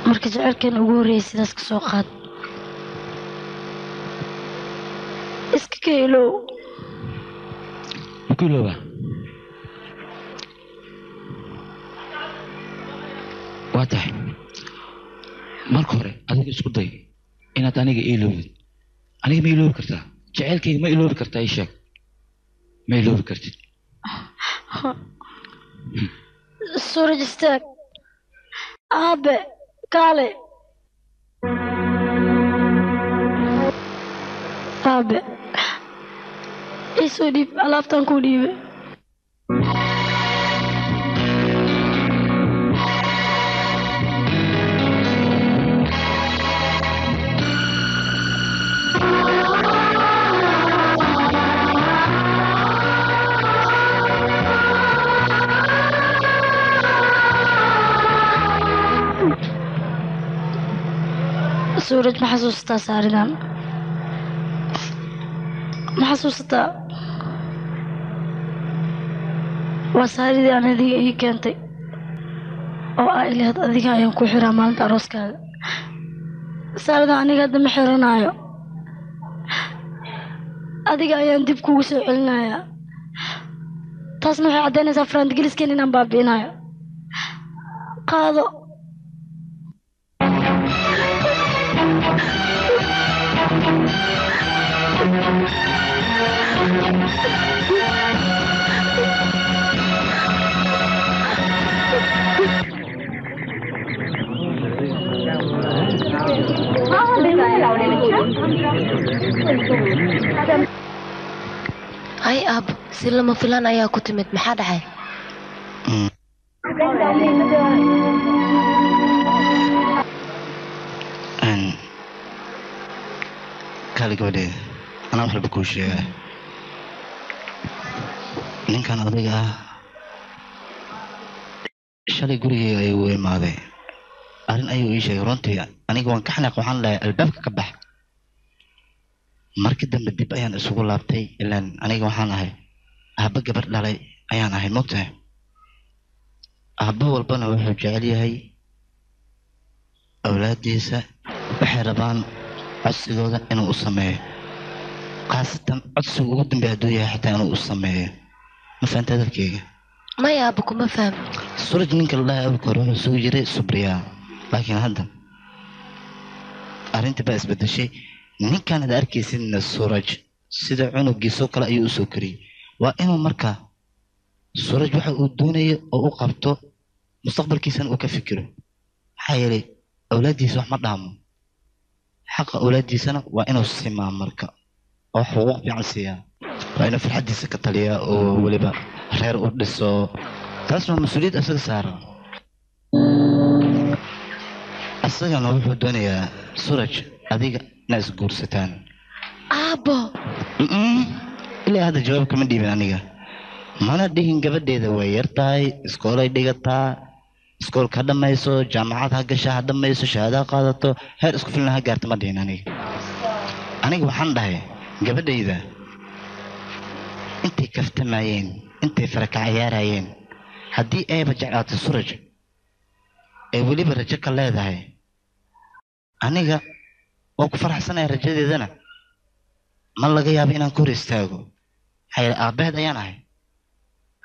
Marka jecelkeena ugu horreeyay sidaas ka soo qaad. Iska ka ilow maku waa tahay marka hore adiga isku day inaad aniga iiloobid aniga ma iloobi kartaa jaceylkayga ma iloobi kartaa ii sheeg ma iloobi kartid suuraj istaag aabe kaale aabe iisoo dhiib alaabtaan kuu dhiibe suuraj ma xasuusataa saaridan ma xasuusataa waa saaridii aan adiga ii keentay oo aa ilahayd adiga ayaan ku xiraa maalinta arooskaaga. Saarada aniga hadda ma xiranaayo. Adiga ayaan dib kugu soo celinayaa. Taasna waxay caddaynaysaa faraantigeliskan inaan baabi'inayo qaado hay aab si lama filaan ayaa ku timid. Maxaa dhacay? Gabadheeda anaa wax walba kuu sheegaa ninkan odayga ah shalay gurigeyga ayuu u imaaday. Arrin ayuu ii sheegay runtii aniga waan ka xanaaq waxaan lahay albaabka ka bax. Markii dambe dib ayaan isugu laabtay ilaan aniga waxaan ahay aabba gabar dhalay ayaan ahay mogtahay aabba walbana wuxuu jecel yahay awlaaddiisa waxay rabaan codsigooda inuu u sameeyo khaasatan codsiga ugu dambeeya hadduu yahay xitaa inuu u sameeyo. Ma fahanta hadalkeyga maya aaba kuma fahmi. Suraj ninka la dhahay hore wuxuu sugi jiray subriya. Laakiin hadda arrintii baa isbedeshay. Ninkan ad arkaysidna suraj sida cunugiisoo kale ayuu u soo koriyey waa inuu marka suraj waxa uu doonayo oo u qabto mustaqbalkiisana uu ka fikiro. Maxaa yeelay awlaaddiisa wax ma dhaamo. Xaqa awlaaddiisana waa inuu simaa marka oo xuquuq fiican siiyaa waa inuu farxaddiisa ka taliyaa oo weliba reer u dhiso. Taas waa mas'uuliyad isaga saaran. Isagana wuxuu doonayaa suraj adiga inaa isguursataan aabo ilaa hadda jawaab kama dhiibin aniga. Mana dhihin gabadheeda way yar tahay iskoolay dhigataa iskoolka ha dhammayso jaamacad ha gasha ha dhammayso shahaado ha qaadato. Heer isku filna ha gaarta ma dhihin aniga. Aniga waxaan dhahay gabadhayda. Intay kaftamayeen intay faraka cayaarayeen haddii ayba jeclaatay suraj ay weliba rajo ka leedahay. Aniga waa ku faraxsanaya rajadeedana ma laga yaabo inaan ka hor istaago. Maxaa yeele aabbaheed ayaan ahay.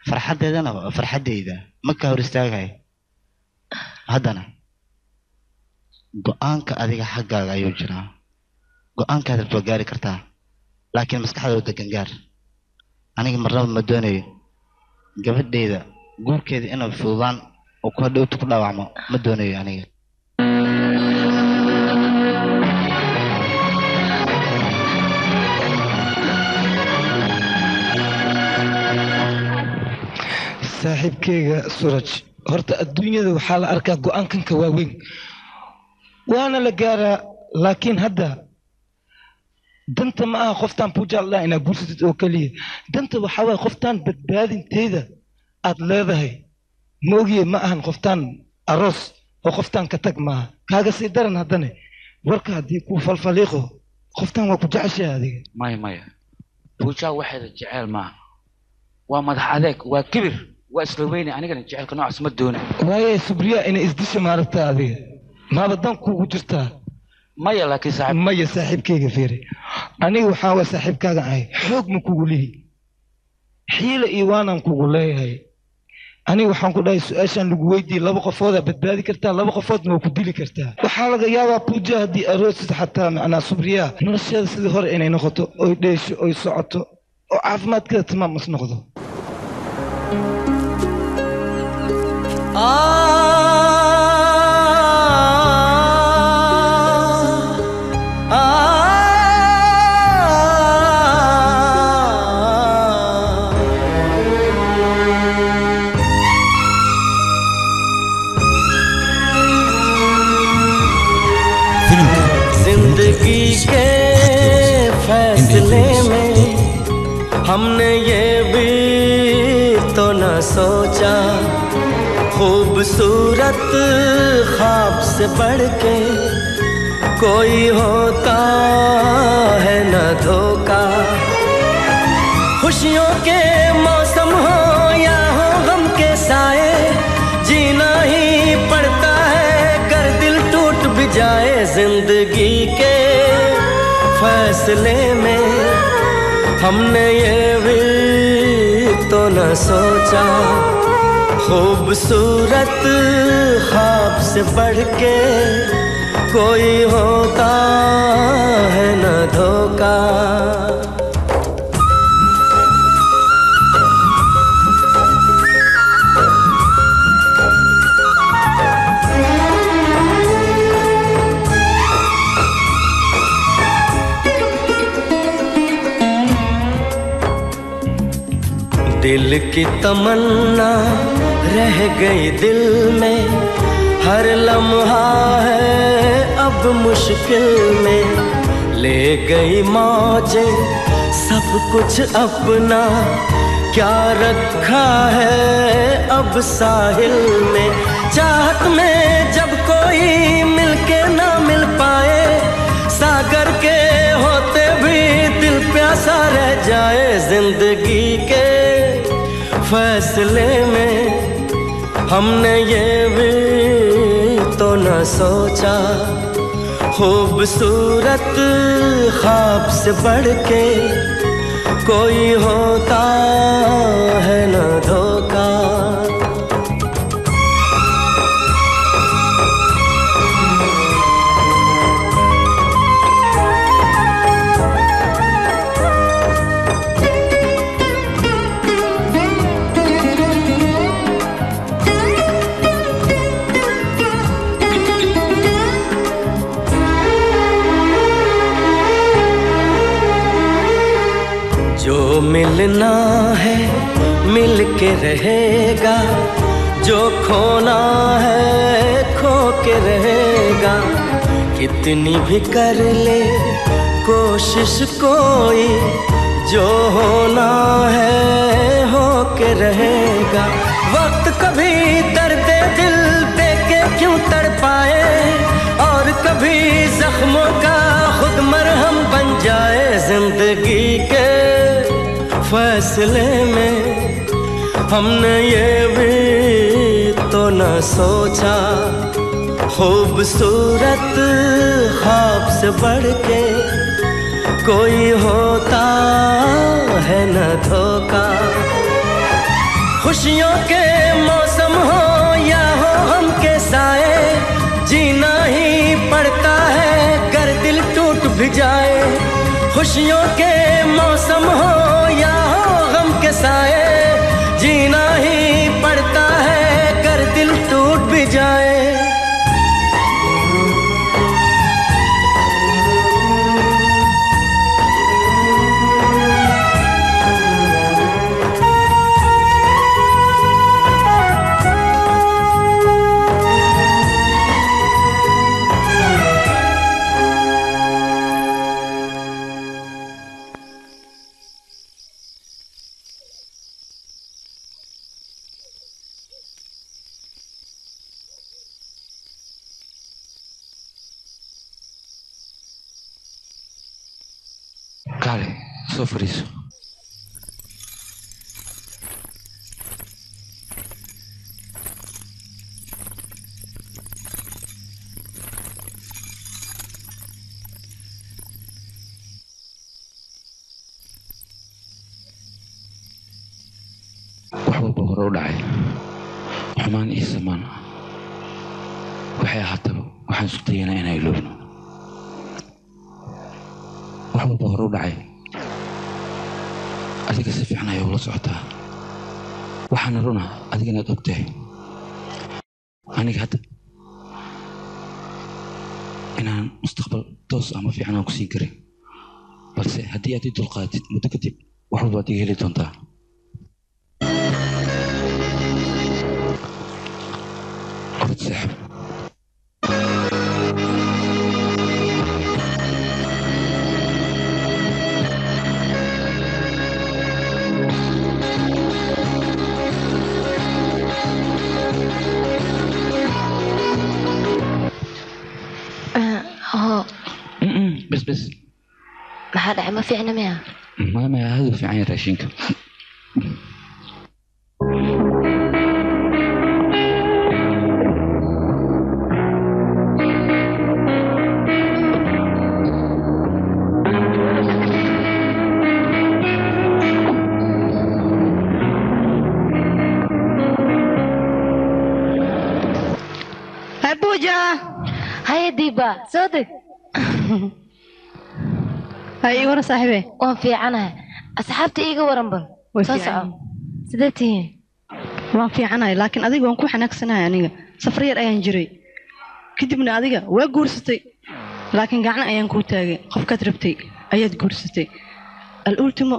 Farxaddeedana waa farxaddayda ma ka hor istaagahay haddana go'aanka adiga xaggaaga ayuu jiraa. Go'aankaada waa gaari kartaa laakiin maskaxdooda degan gaar. Aniga marnaba ma doonayo gabadheyda guurkeeda inay fududaan oo ku hadhowta ku dhaawacmo ma doonayo aniga. Saaxiibkeyga suraj horta adduunyada waxaa la arkaa go'aankanka waaweyn. Waana la gaaraa laakiin hadda danta ma aha qoftaan pujaaldhaa inaa guursatid oo keliya. Danta waxaa waye qoftaan badbaadinteeda aad leedahay. Ma ogiye ma ahan qoftaan aroos oo qoftaan ka tag maaha. Kaaga sii daran haddane warka haddii kuu falfaliiqo qoftaan waa ku jeceshahay adiga. Maya maya buujaa waxeeda jeceel maaha. Waa madax adeeg waa kibir waa isla weyne anigana jecelka noocaas ma doona waaye subriya inay isdisha maaragta adiga. Maaba dan kuugu jirtaa maya laakiin maya saaxiibkeyga fiiri. Aniga waxaa waa saaxiibkaaga ahay. Xoog ma kugu lihi xiila iyo waanaan kugu leeyahay. Aniga waxaan ku dhahay su'aashaan lagu weydiiyey laba qofoodaa badbaadi kartaa laba qofoodna waa ku dili kartaa. Waxaa laga yaabaa puja haddii aroosid xataa macnaa subriya nolosheeda sidii hore inay noqoto oy dheesho oy socoto oo caafimaadkeeda tamaam is noqdo खूबसूरत ख्वाब से बढ़ के कोई होता है न धोखा। खुशियों के मौसम हो या हो गम के साए, जीना ही पड़ता है, कर दिल टूट भी जाए ज़िंदगी के फैसले में। हमने ये भी तो न सोचा। खूबसूरत ख्वाब से बढ़ के कोई होता है न धोखा। दिल की तमन्ना रह गई दिल में। हर लम्हा है अब मुश्किल में। ले गई मौजे, सब कुछ अपना। क्या रखा है अब साहिल में? चाहत में जब कोई मिलके ना मिल पाए, सागर के होते भी दिल प्यासा रह जाए ज़िंदगी के। फैसले में हमने ये भी तो न सोचा। खूबसूरत ख्वाब से बढ़ के कोई होता है न धोखा। मिलना है मिल के रहेगा। जो खोना है खो के रहेगा। कितनी भी कर ले, कोशिश कोई। जो होना है हो के रहेगा। वक्त कभी दर्द दिल दे के क्यों तड़पाए और कभी जख्मों का खुद मरहम बन जाए ज़िंदगी के। फैसले में हमने ये भी तो न सोचा। खूबसूरत ख्वाब से बढ़ के कोई होता है न धोखा। खुशियों के मौसम हो या हो हम के साए, जीना ही पड़ता है कर दिल टूट भी जाए। खुशियों के मौसम हो या हो गम के साए, जीना ही पड़ता है, कर दिल टूट भी जाए। Balse haddii aad i dulqaatid muddo kadib wax walba هذا ما في عنا مياه. ما مياه هذا في عين رشينكم waran saaxiibe waan fiicanahay. Asxaabta iiga waran bal Way soo soco sidee tihiin? Waan fiicanahay laakiin adiga waan ku xanaagsanahay aniga. Safar yar ayaan jiray. Kadibna adiga waa guursatay. Laakiin gacan ayaan kuu taagay. Qofkaad rabtay ayaad guursatay. Al ultimo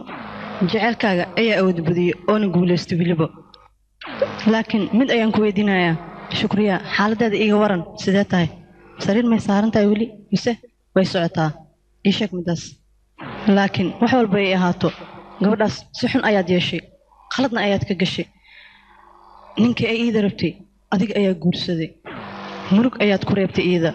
jaceylkaaga ayaa awood badiyey oona guulaystay weliba laakiin mid ayaan ku weydiinayaa. Shukriya xaaladaada iiga waran sidee tahay? Sariir may saaran tahay weli? Mise way socotaa? Ii sheeg midaas laakiin wax walba ay ahaato. Gabadhaas si xun ayaad yeeshay. Khaladna ayaad ka gashay. Ninkii ay iida rabtay adiga ayaa guursaday. Murug ayaad ku reebtay iida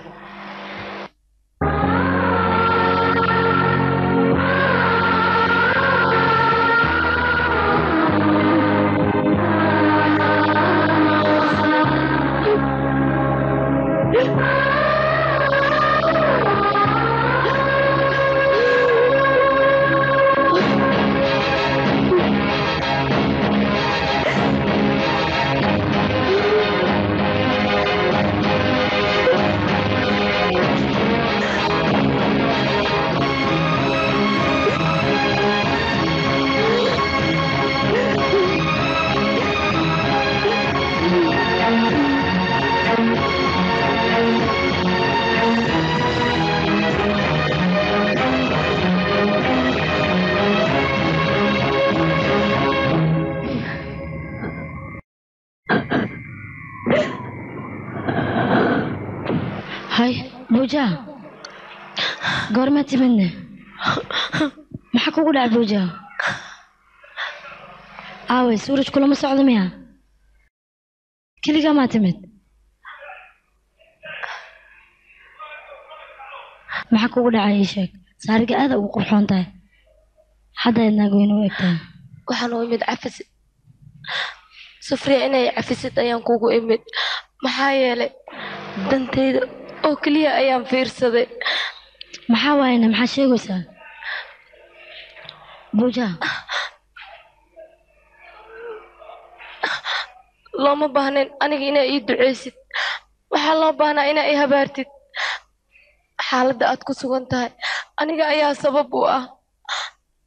dhaca buuja aaway suuraj kulama socdo miya keligaa maa timid maxaa kugu dhacay ii sheeg? Saariga aada ugu qurxoon tahay hadda naagweyne u egtahay waxaan u imid cafisid. Sufriya inay cafisid ayaan kugu imid. Maxaa yeelay dantayda oo keliya ayaan fiirsaday. Maxaa waayena? Maxaa sheegaysaa buuja looma baahnayn aniga inaa ii duceysid waxaa loo baahnaa inaa ii habaartid. Xaaladda aad ku sugan tahay aniga ayaa sabab u ah.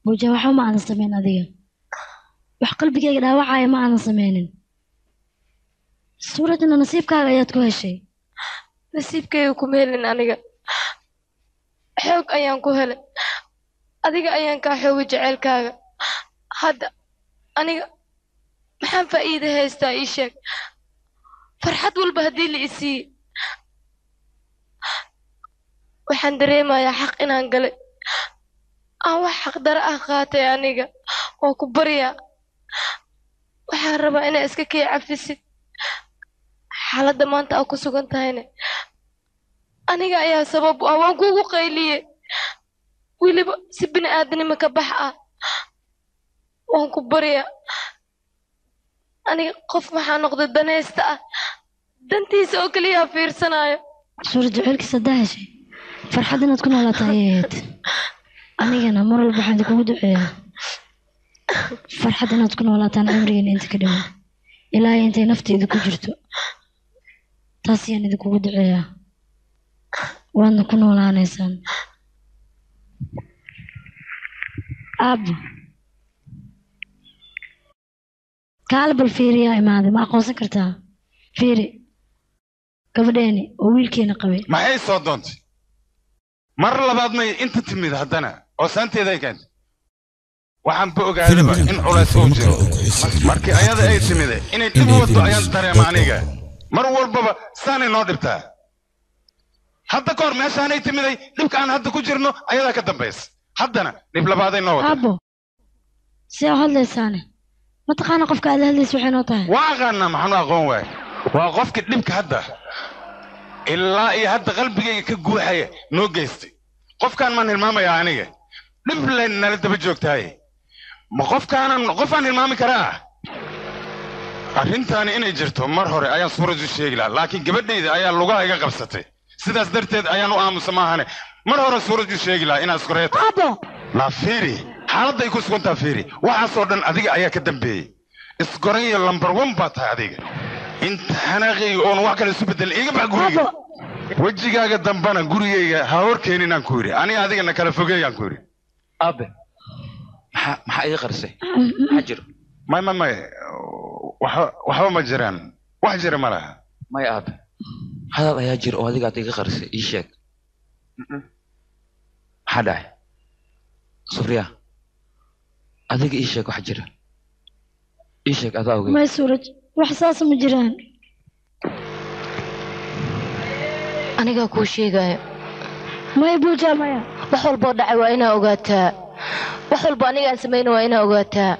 Buuja waxba ma aadan samayn adiga. Wax qalbigayga dhaawacaya ma aadan samaynin suuradna nasiibkaaga ayaad ku heshay. Nasiibkayga kuma helin aniga. Xoog ayaan ku helay adiga ayaan kaa xoogay jaceylkaaga hadda aniga maxaan faa'iida haystaa ii sheeg? Farxad walba haddii la isiiye waxaan dareemayaa xaq inaan galay. Aan wax xaqdaro ah qaatay aniga waa ku baryaa. Waxaan rabaa inaa iska kii cafisid. Xaaladda maanta aa ku sugan tahayne aniga ayaa sabab u ah waan kugu qayliye weliba si bini aadanimo ka bax ah. Waan ku baryaa aniga qof maxaa noqday danaysta ah. Dantiisa oo keliyaa fiirsanayo. Suurad jaceylkiisa haddaa heshay farxad inaad ku noolaataa ayay ahayd anigana mar walba waxaan idinkugu duceeyaa. Farxad inaad ku noolaataan cimrigeena inta ka dhiman ilaahay intay nafteeda ku jirto. Taas ayaan idinkugu duceeyaa. Waadna ku noolaanaysaan aabbo kaala bal fiiriyaa imaaday ma aqoonsan kartaa? Fiiri gabadheeni oo wiilkeena qabay maxay soo doontay? Mar labaad may inta timid haddana oo saanteeda ay keentay. Waxaan ba ogaadaba in culays uu jiro. markii ayada ay timide inay dhib waddo ayaan dareema aniga. Mar walbaba saanay noo dhibtaa. Hadda ka hor meeshaanay timiday dhibka aan hadda ku jirno ayadaa ka dambaysa haddana dhib labaaday noo wada. See u hadlaysaane mataqaana qofka aad la hadlaysa waxay noo tahay? Waa aqaanaa maxaan u aqoon waay waa qofkii dhibka hadda ilaa iyo hadda qalbigayga ka guuxaya noo geystay. Qofkaan maan hilmaamayaa aniga. Dhib len nala daba joogtaaye. Ma qofkaanan qofaan hilmaami karaa? Arrintaani inay jirto mar hore ayaan suurad u sheegi lahaa laakiin gabadhayda ayaa lugaha iga qabsatay sidaas darteed ayaan u aamusa maahane mar hore suurad u sheegi lahaa inaa iskureeto laa fiiri. Xaaladda ay ku sugantaa fiiri. Waxaasoo dhan adiga ayaa ka dambeeyey. Isgoraya lambar wan baa tahay adiga. Inta xanaaqayga oon wax kale isu bedelin iga bax guriga. Wejigaaga dambana gurigayga ha horkeenin aan ku yidhi. Aniga adigana kala fogeeyaan ku yidhi. Aabe maxaa maxaa iga qarisay maxaa jiro? May may may. Waxba ma jiraan. Wax jira ma laha. Maya aabe hadal ayaa jira oo adigaad iga qarisay ii sheeg. Maxaa dhacay sufriya adiga ii sheeg wax jira. Ii sheeg adaa ogeyd may suuraj wax saas ma jiraan. Anigaa kuu sheegaya maya buuja maya wax walboo dhacay waa inaa ogaataa. Wax walbo anigaan samayna waa inaa ogaataa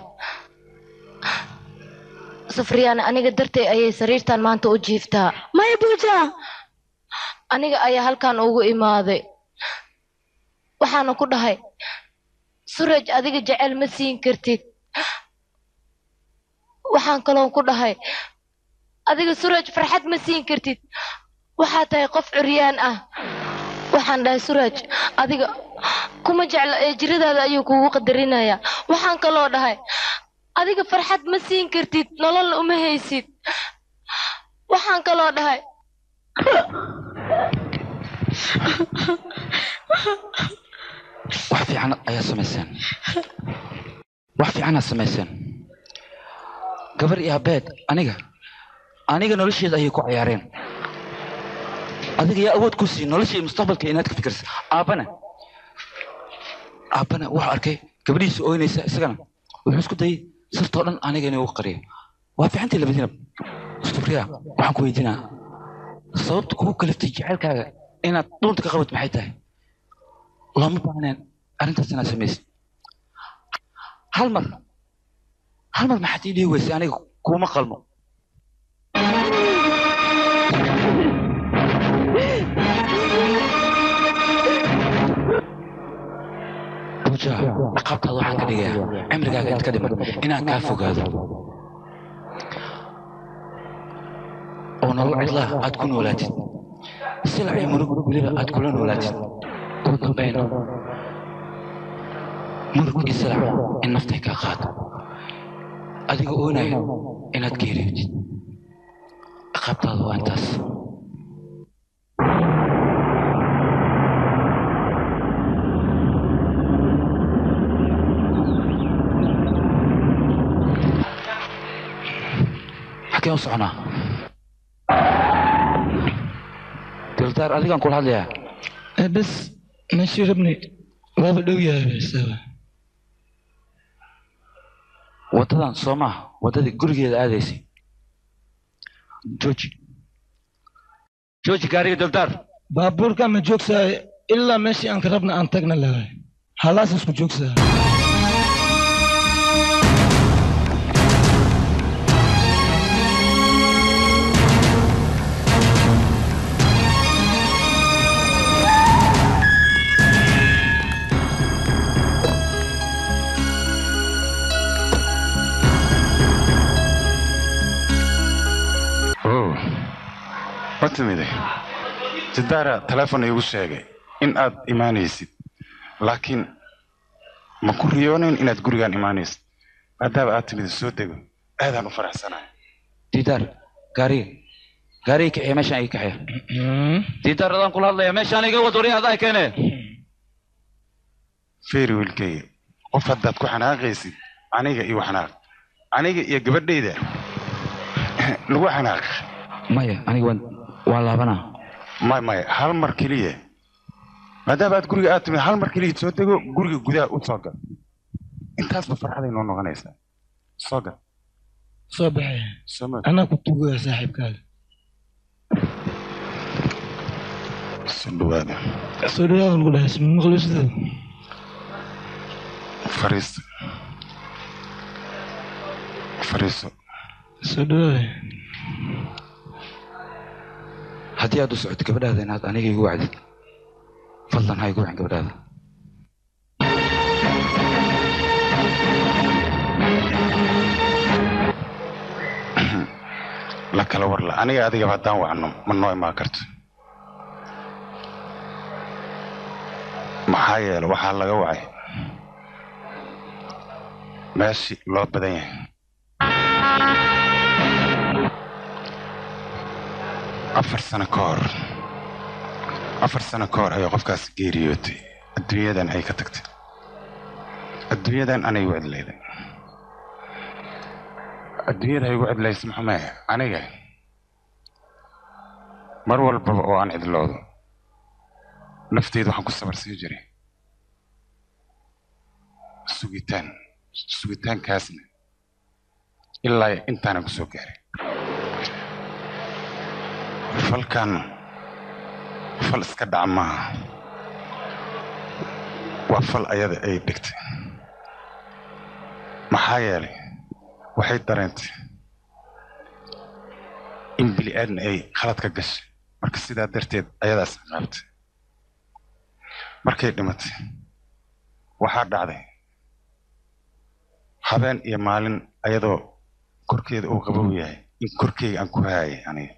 sufriyaan aniga dartay ayay sariirtan maanta u jiiftaa. Maya buuja! Aniga ayaa halkan ugu imaaday. Waxaana ku dhahay suraj adiga jecel ma siin kartid. Waxaan kaloon ku dhahay adiga suraj farxad ma siin kartid. Waxaa tahay qof curyaan ah. Waxaan dhahay suraj adiga kuma jecla ee jiradaada ayuu kugu qadarinayaa. Waxaan kaloo dhahay adiga farxad ma siin kartid nololna uma haysid. Waxaan kaloo dhahay. Wax fiican ayaa samayseen. Wax fiicanaad samayseen. Gabar iyo abeed aniga aniga nolosheeda ayay ku ciyaareen. Adiga yaa awood ku sii nolosha iyo mustaqbalka inaad ka fikirsa aabbana aabbana wuxuu arkay gabadhiisa ooynaysa isagana. Wuxuu isku dayay sirtoo dhan aniga inuu u qariyo waa fiicantii labadiinab sufriya waxaan ku weydiinaa sababta kugu kaliftay jecelkaaga inaad dhuunta ka qabat maxay tahay looma baahneen arrintaas inaad samaysid hal mar hal mar maxaad ii dhihi weysay aniga kuuma qalmo buja dhaqaabtaada waxaan ka dhigayaa cimrigaaga inta ka dhiman inaan kaa fogaado. Oo nolol cidlaha aad ku noolaatid silac iyo murug weliba aad kula noolaatid ugu dambayn murug iyo silac in naftay kaa qaado adiga oonayo inaad geeriyootid dhaqaabtaada waa intaas xageen u soconaa dildaar adigaan kula hadlayaa bes meeshii rabni waaba dhow yahay waddadan soo maaha waddadii gurigeeda aadaysay jooji jooji gaariga dildaar baabuurka ma joogsahay ilaa meeshii aan ka rabna aan tagna leedahay halaas isku joogsahay ma timide sidaara teleefon iigu sheegay in aad imaanaysid laakiin ma ku riyoonayn inaad gurigaan imaanaysid? Maadaama aad timid soo dego. Aadaan u faraxsanahay. Diidaar gaariga gaariga kaxiya meeshaan iga kaxiya diidaar adaan kula hadlaya meeshaan iga wad adaa keene feeri wiilkayga qof haddaad ku xanaaqaysid aniga iyo xanaaq. Aniga iyo gabadhayda lagu xanaaq. Maya aniga waan waa laabanaa may maya hal mar keliya. Maadaama aad guriga aad timid hal mar keliya soo dego guriga gudaha u soo gal. Intaasba farxaday noo noqonaysaa. Soo gal. Soo baxay. Soo ma anaa ku tugaya saaxiibkaaga soo dhawaada soo dhawaada lagu dhahay isma maqlisideeda fariisto. Fariiso soo dhawaada haddii aad u socoto gabadhaada inaad aniga igu wacdid fadlan ha igu wacin gabadhaada. La kala warla. Aniga adigaba haddaan wacno ma noo imaan karto. Maxaa yeele waxaa laga wacay? Meeshii loo badan yahay afar sano ka hor. Afar sano ka hor ayay qofkaas geeriyootay. Adduunyadan ay ka tagtay. Adduunyadan anay igu cidlayday adduunyada ay igu cidlaysa maxamee aniga. Mar walbaba oo aan cidloodo nafteyda waxaan ku sabarsii jiray. Sugitaan. Sugitaankaasna. Ilaa intaanan ku soo gaaray falkan fal iska dhaca maaha waa fal ayada ay dhigtay. Maxaa yeelay waxay dareentay in bili aadna ay khalad ka gashay. Marka sidaa darteed ayadaas qaabtay markay dhimatay waxaa dhacday habeen iyo maalin ayadoo korkeeda uu qabow yahay. In korkeyga aan ku haayay aniga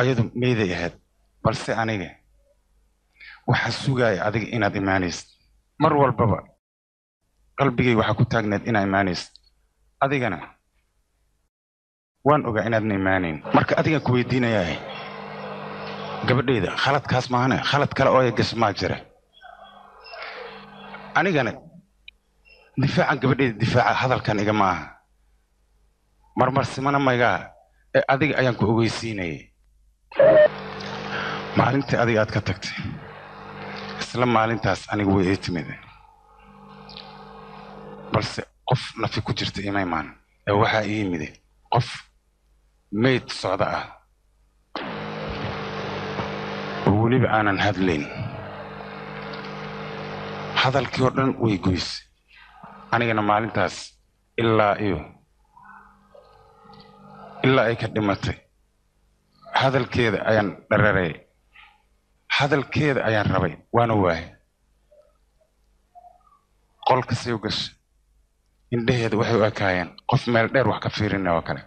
ayadu meeday ahayd balse aniga waxaa sugaaya adiga inaad imaanaysid. Mar walbaba qalbigay waxaa ku taagneed inaa imaanaysid. Adigana waan ogaa inaadna imaanayn. Marka adigaan ku weydiinayaa gabadhayda khaladkaas maahane khalad kale oo ay gasha maa jira. Anigana difaacan gabadhayda difaaca hadalkan iga maaha. Marmarsimana maygaa ee adiga ayaan ku ogeysiinayay maalintii adiga aad ka tagtay. Isla maalintaas aniga way ii timid balse qof nafi ku jirta ima imaan ee waxaa ii yimide qof mayd socda ah. Oo weliba aanan hadlayn. Hadalkii oo dhan way goysay anigana maalintaas ilaa iyo ilaa ay ka dhimatay hadalkeeda ayaan dhararay hadalkeeda ayaan rabay. Waana waayay. Qolkasay u gashay. Indhaheeda waxay u ekaayeen. Qof meel dheer wax ka fiirina oo kale.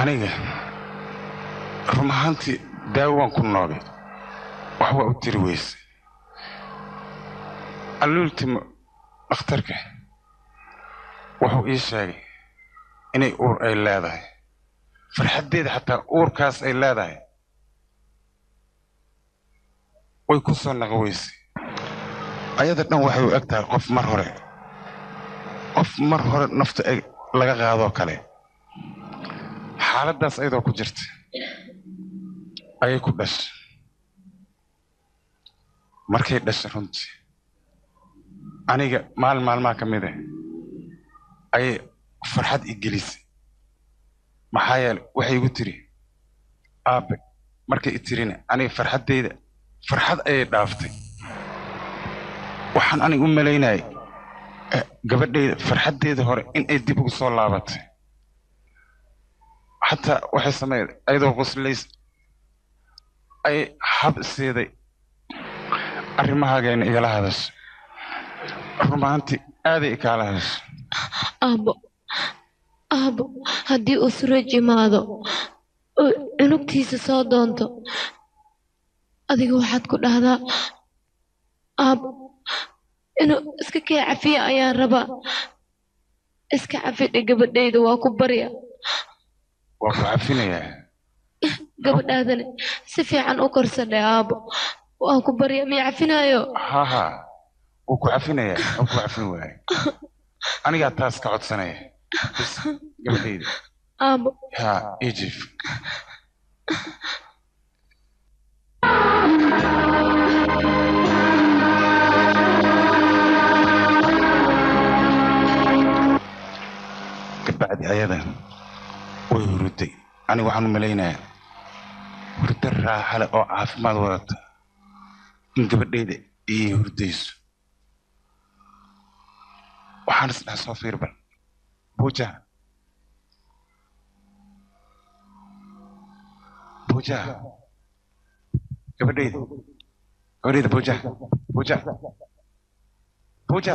Aniga run ahaantii daawo waan ku noogay wax waa u tiri weyse alluultimo dhakhtarka wuxuu ii sheegay inay uur ay leedahay farxaddeeda xataa uurkaas ay leedahay. Way ku soo naqo weysay ayada dhan waxay u eg tahay qof mar hore. Qof mar hore nafta laga qaadoo kale. Xaaladdaas ayadoo ku jirta. Ayay ku dhashay. Markay dhashay runtii. Aniga maalin maalmaha ka mid ah. Ayay farxad i gelisay maxaa yeelay waxay igu tiri aabe markay i tirina aniga farxaddayda farxad ayay dhaaftay. Waxaan aniga u malaynayay gabadhayda farxaddeeda hore in ay dib ugu soo laabatay. Xataa waxay sameyd ayadoo quslays ayay hab siiday arrimahaageena igala hadashay. Rumaantii aaday ikaala hadashay. Aabo aabo haddii uu suraj imaado oo cunugtiisa soo doonto adiga waxaad ku dhahdaa aabo inuu iska kee cafiya ayaan rabaa. Iska cafidhe gabadhayda waa ku barya. Waa ku cafinayaa gabadhaadani si fiican u korsadhe aabo. Waa ku barya miya cafinaayo? Ha ha. Wuu ku cafinayaa wuu ku cafin waaya anigaa taas ka codsanaya gabadhayda ha ejif kabacdi ayada way huruday aniga waxaan u malaynayaa hurdo raaxa leh oo caafimaad wadata in gabadhayda ii hurdayso waxaan isdhaha soo fiir bal buuja buuja gabadhayda gabadhayda buuja buuja buuja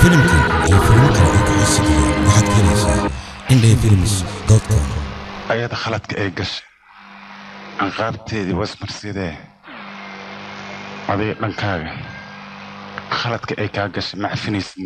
filimkan iyo filmo kale ku cusubile waxaad ka helaysaa indhay films com. Ayada khaladka ay gashay anqaabteedii wasmarsidee adiga dhankaaga khaladka ay kaa gashay ma cafinaysid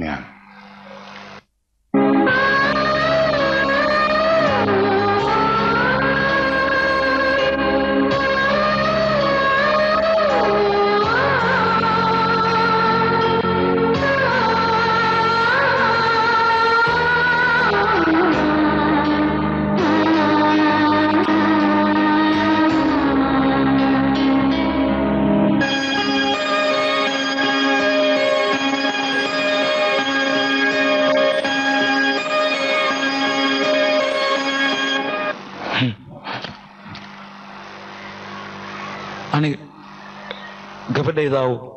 paredão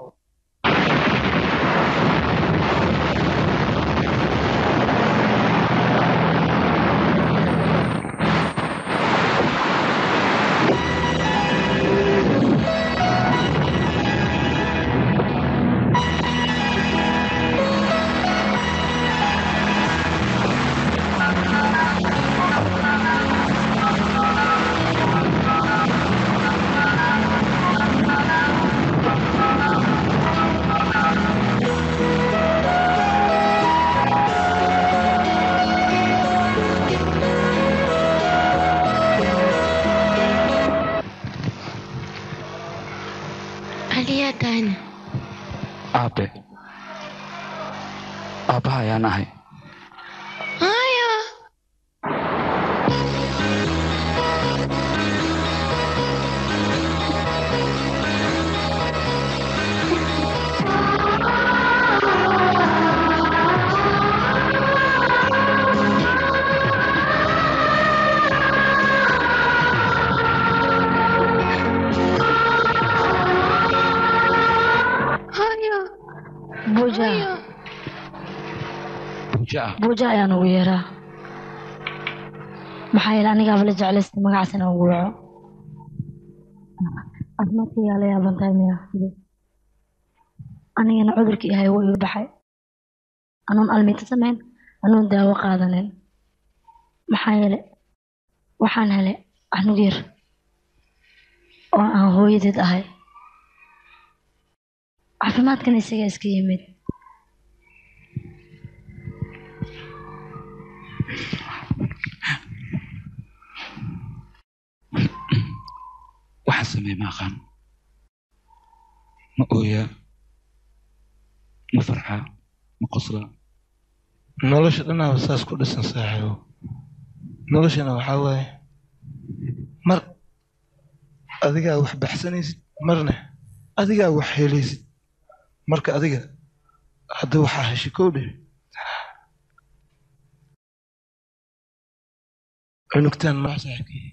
buuja ah buuja ayaan ugu yeeraa maxaa yeele anigaaba la jeclaysta magacaas ugu waco. Caafimaadkaygaa la yaaban tahay miya anigana cudurkii ahay wuu iga baxay. Anoon almiita samayn anoon daawo qaadanin maxaa yeele waxaan helay anug yar oo aan hooyadeed ahay. Caafimaadkan isagaa iska yimid waxaan sameey ma aqaan? Ma ooyaa ma farxaa ma qoslaa nolosha dhanaaba saas ku dhisan saaxiibo noloshana waxaa waaye mar adigaa wax baxsanaysid marna adigaa wax helaysid marka adiga hadda waxaa heshay kow dheh cunugtaan nooc saaxiibkii